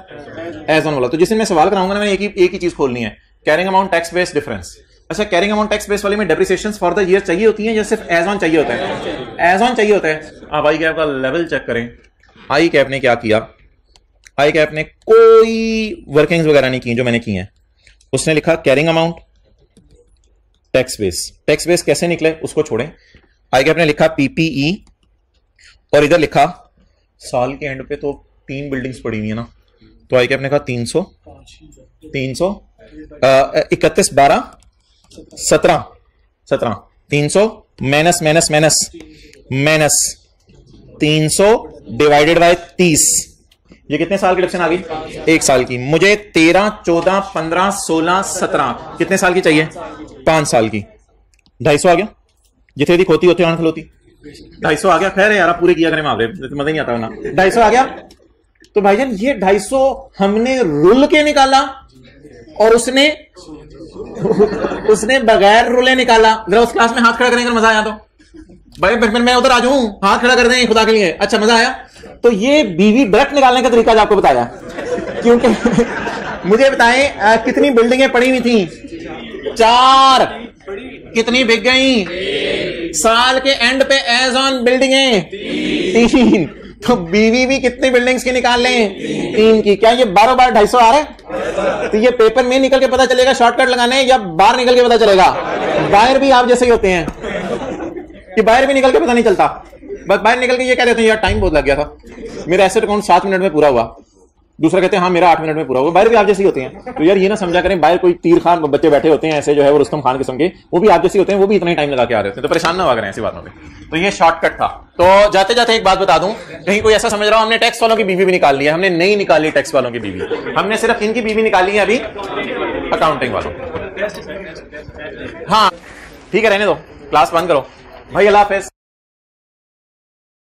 एज ऑन वाला। तो जिस दिन मैं सवाल कराऊँगा ना, मैंने एक ही एक ही चीज़ खोलनी है। Carrying amount tax base difference अच्छा कैरिंग अमाउंट टैक्स बेस वाले में डेप्रिसिएशन फॉर द ईयर चाहिए होती है या सिर्फ़ एज ऑन चाहिए होता है? एज ऑन चाहिए होता है। आप आई कैप का लेवल चेक करें? आई कैप ने क्या किया? आई कैप ने कोई वर्किंग्स वगैरह नहीं की जो मैंने की हैं? उसने लिखा carrying amount tax base tax base कैसे निकले, उसको छोड़ें। आई कैप ने लिखा पीपीई और इधर लिखा, साल के एंड पे तो तीन बिल्डिंग्स पड़ी हुई है ना। तो आई कैप ने कहा तीन सौ? तीन सौ? इकतीस, बारह? सत्रह। सत्रह। तीन सौ? माइनस माइनस माइनस माइनस तीन सौ डिवाइडेड बाय तीस। ये कितने साल की डिडक्शन आ गई? एक साल की। मुझे तेरह, चौदह, पंद्रह, सोलह, सत्रह कितने साल की चाहिए? पाँच साल की। ढाई सौ आ गया? जितने दी खोती होती खलोती ढाई सौ आ गया? खैर यार पूरे किया करें मावरे मज़ा नहीं आता ना ढाई सौ आ गया? तो भाईजान, ये ढाई सौ हमने रुल के निकाला और उसने उसने बगैर रुले निकाला। जरा उस क्लास में हाथ खड़ा करेंगे मज़ा आया तो। भाई फिर मैं उधर आ जाऊँ। हाथ खड़ा कर दें खुदा के लिए। अच्छा मज़ा आया। तो ये बीवी ब्रक निकालने का तरीका आपको बताया। क्योंकि <laughs> मुझे बताएँ कितनी बिल्डिंगें पड़ी हुई थी? चार। कितनी बिक गई? साल के एंड पे एज ऑन बिल्डिंगें। तीन। तो बीवी भी कितनी बिल्डिंग्स की निकाल लें? तीन की। क्या ये बारह बार ढाई सौ आ रहे तो ये पेपर में निकल के पता चलेगा शॉर्टकट लगाने या बाहर निकल के पता चलेगा। बाहर भी आप जैसे ही होते हैं। कि बाहर भी निकल के पता नहीं चलता। बस बाहर निकल के ये कह देते हैं यार टाइम बहुत लग गया था। मेरा एसेट अकाउंट सात मिनट में पूरा हुआ। दूसरा कहते हैं हाँ मेरा आठ मिनट में पूरा हुआ। बाहर भी आप जैसे ही होते हैं। तो यार, ये ना समझा करें, बाहर कोई तीर खान बच्चे बैठे होते हैं, ऐसे जो है वो रुस्तम खान किस्म के वो भी आप जैसे होते हैं, वो भी इतना ही टाइम लगा के आ रहे हैं। तो परेशान ना हुआ करें ऐसी बातों में तो ये शॉर्टकट था। तो जाते जाते एक बात बता दूँ, कहीं कोई ऐसा समझ रहा हूँ, हमने टैक्स वालों की बीवी भी निकाल लिया हमने नहीं निकाली टैक्स वालों की बीवी। हमने सिर्फ़ इनकी बीवी निकाली है अभी अकाउंटिंग वालों। हाँ ठीक है, रहने दो। क्लास बंद करो। भाई अल्लाह हाफिज।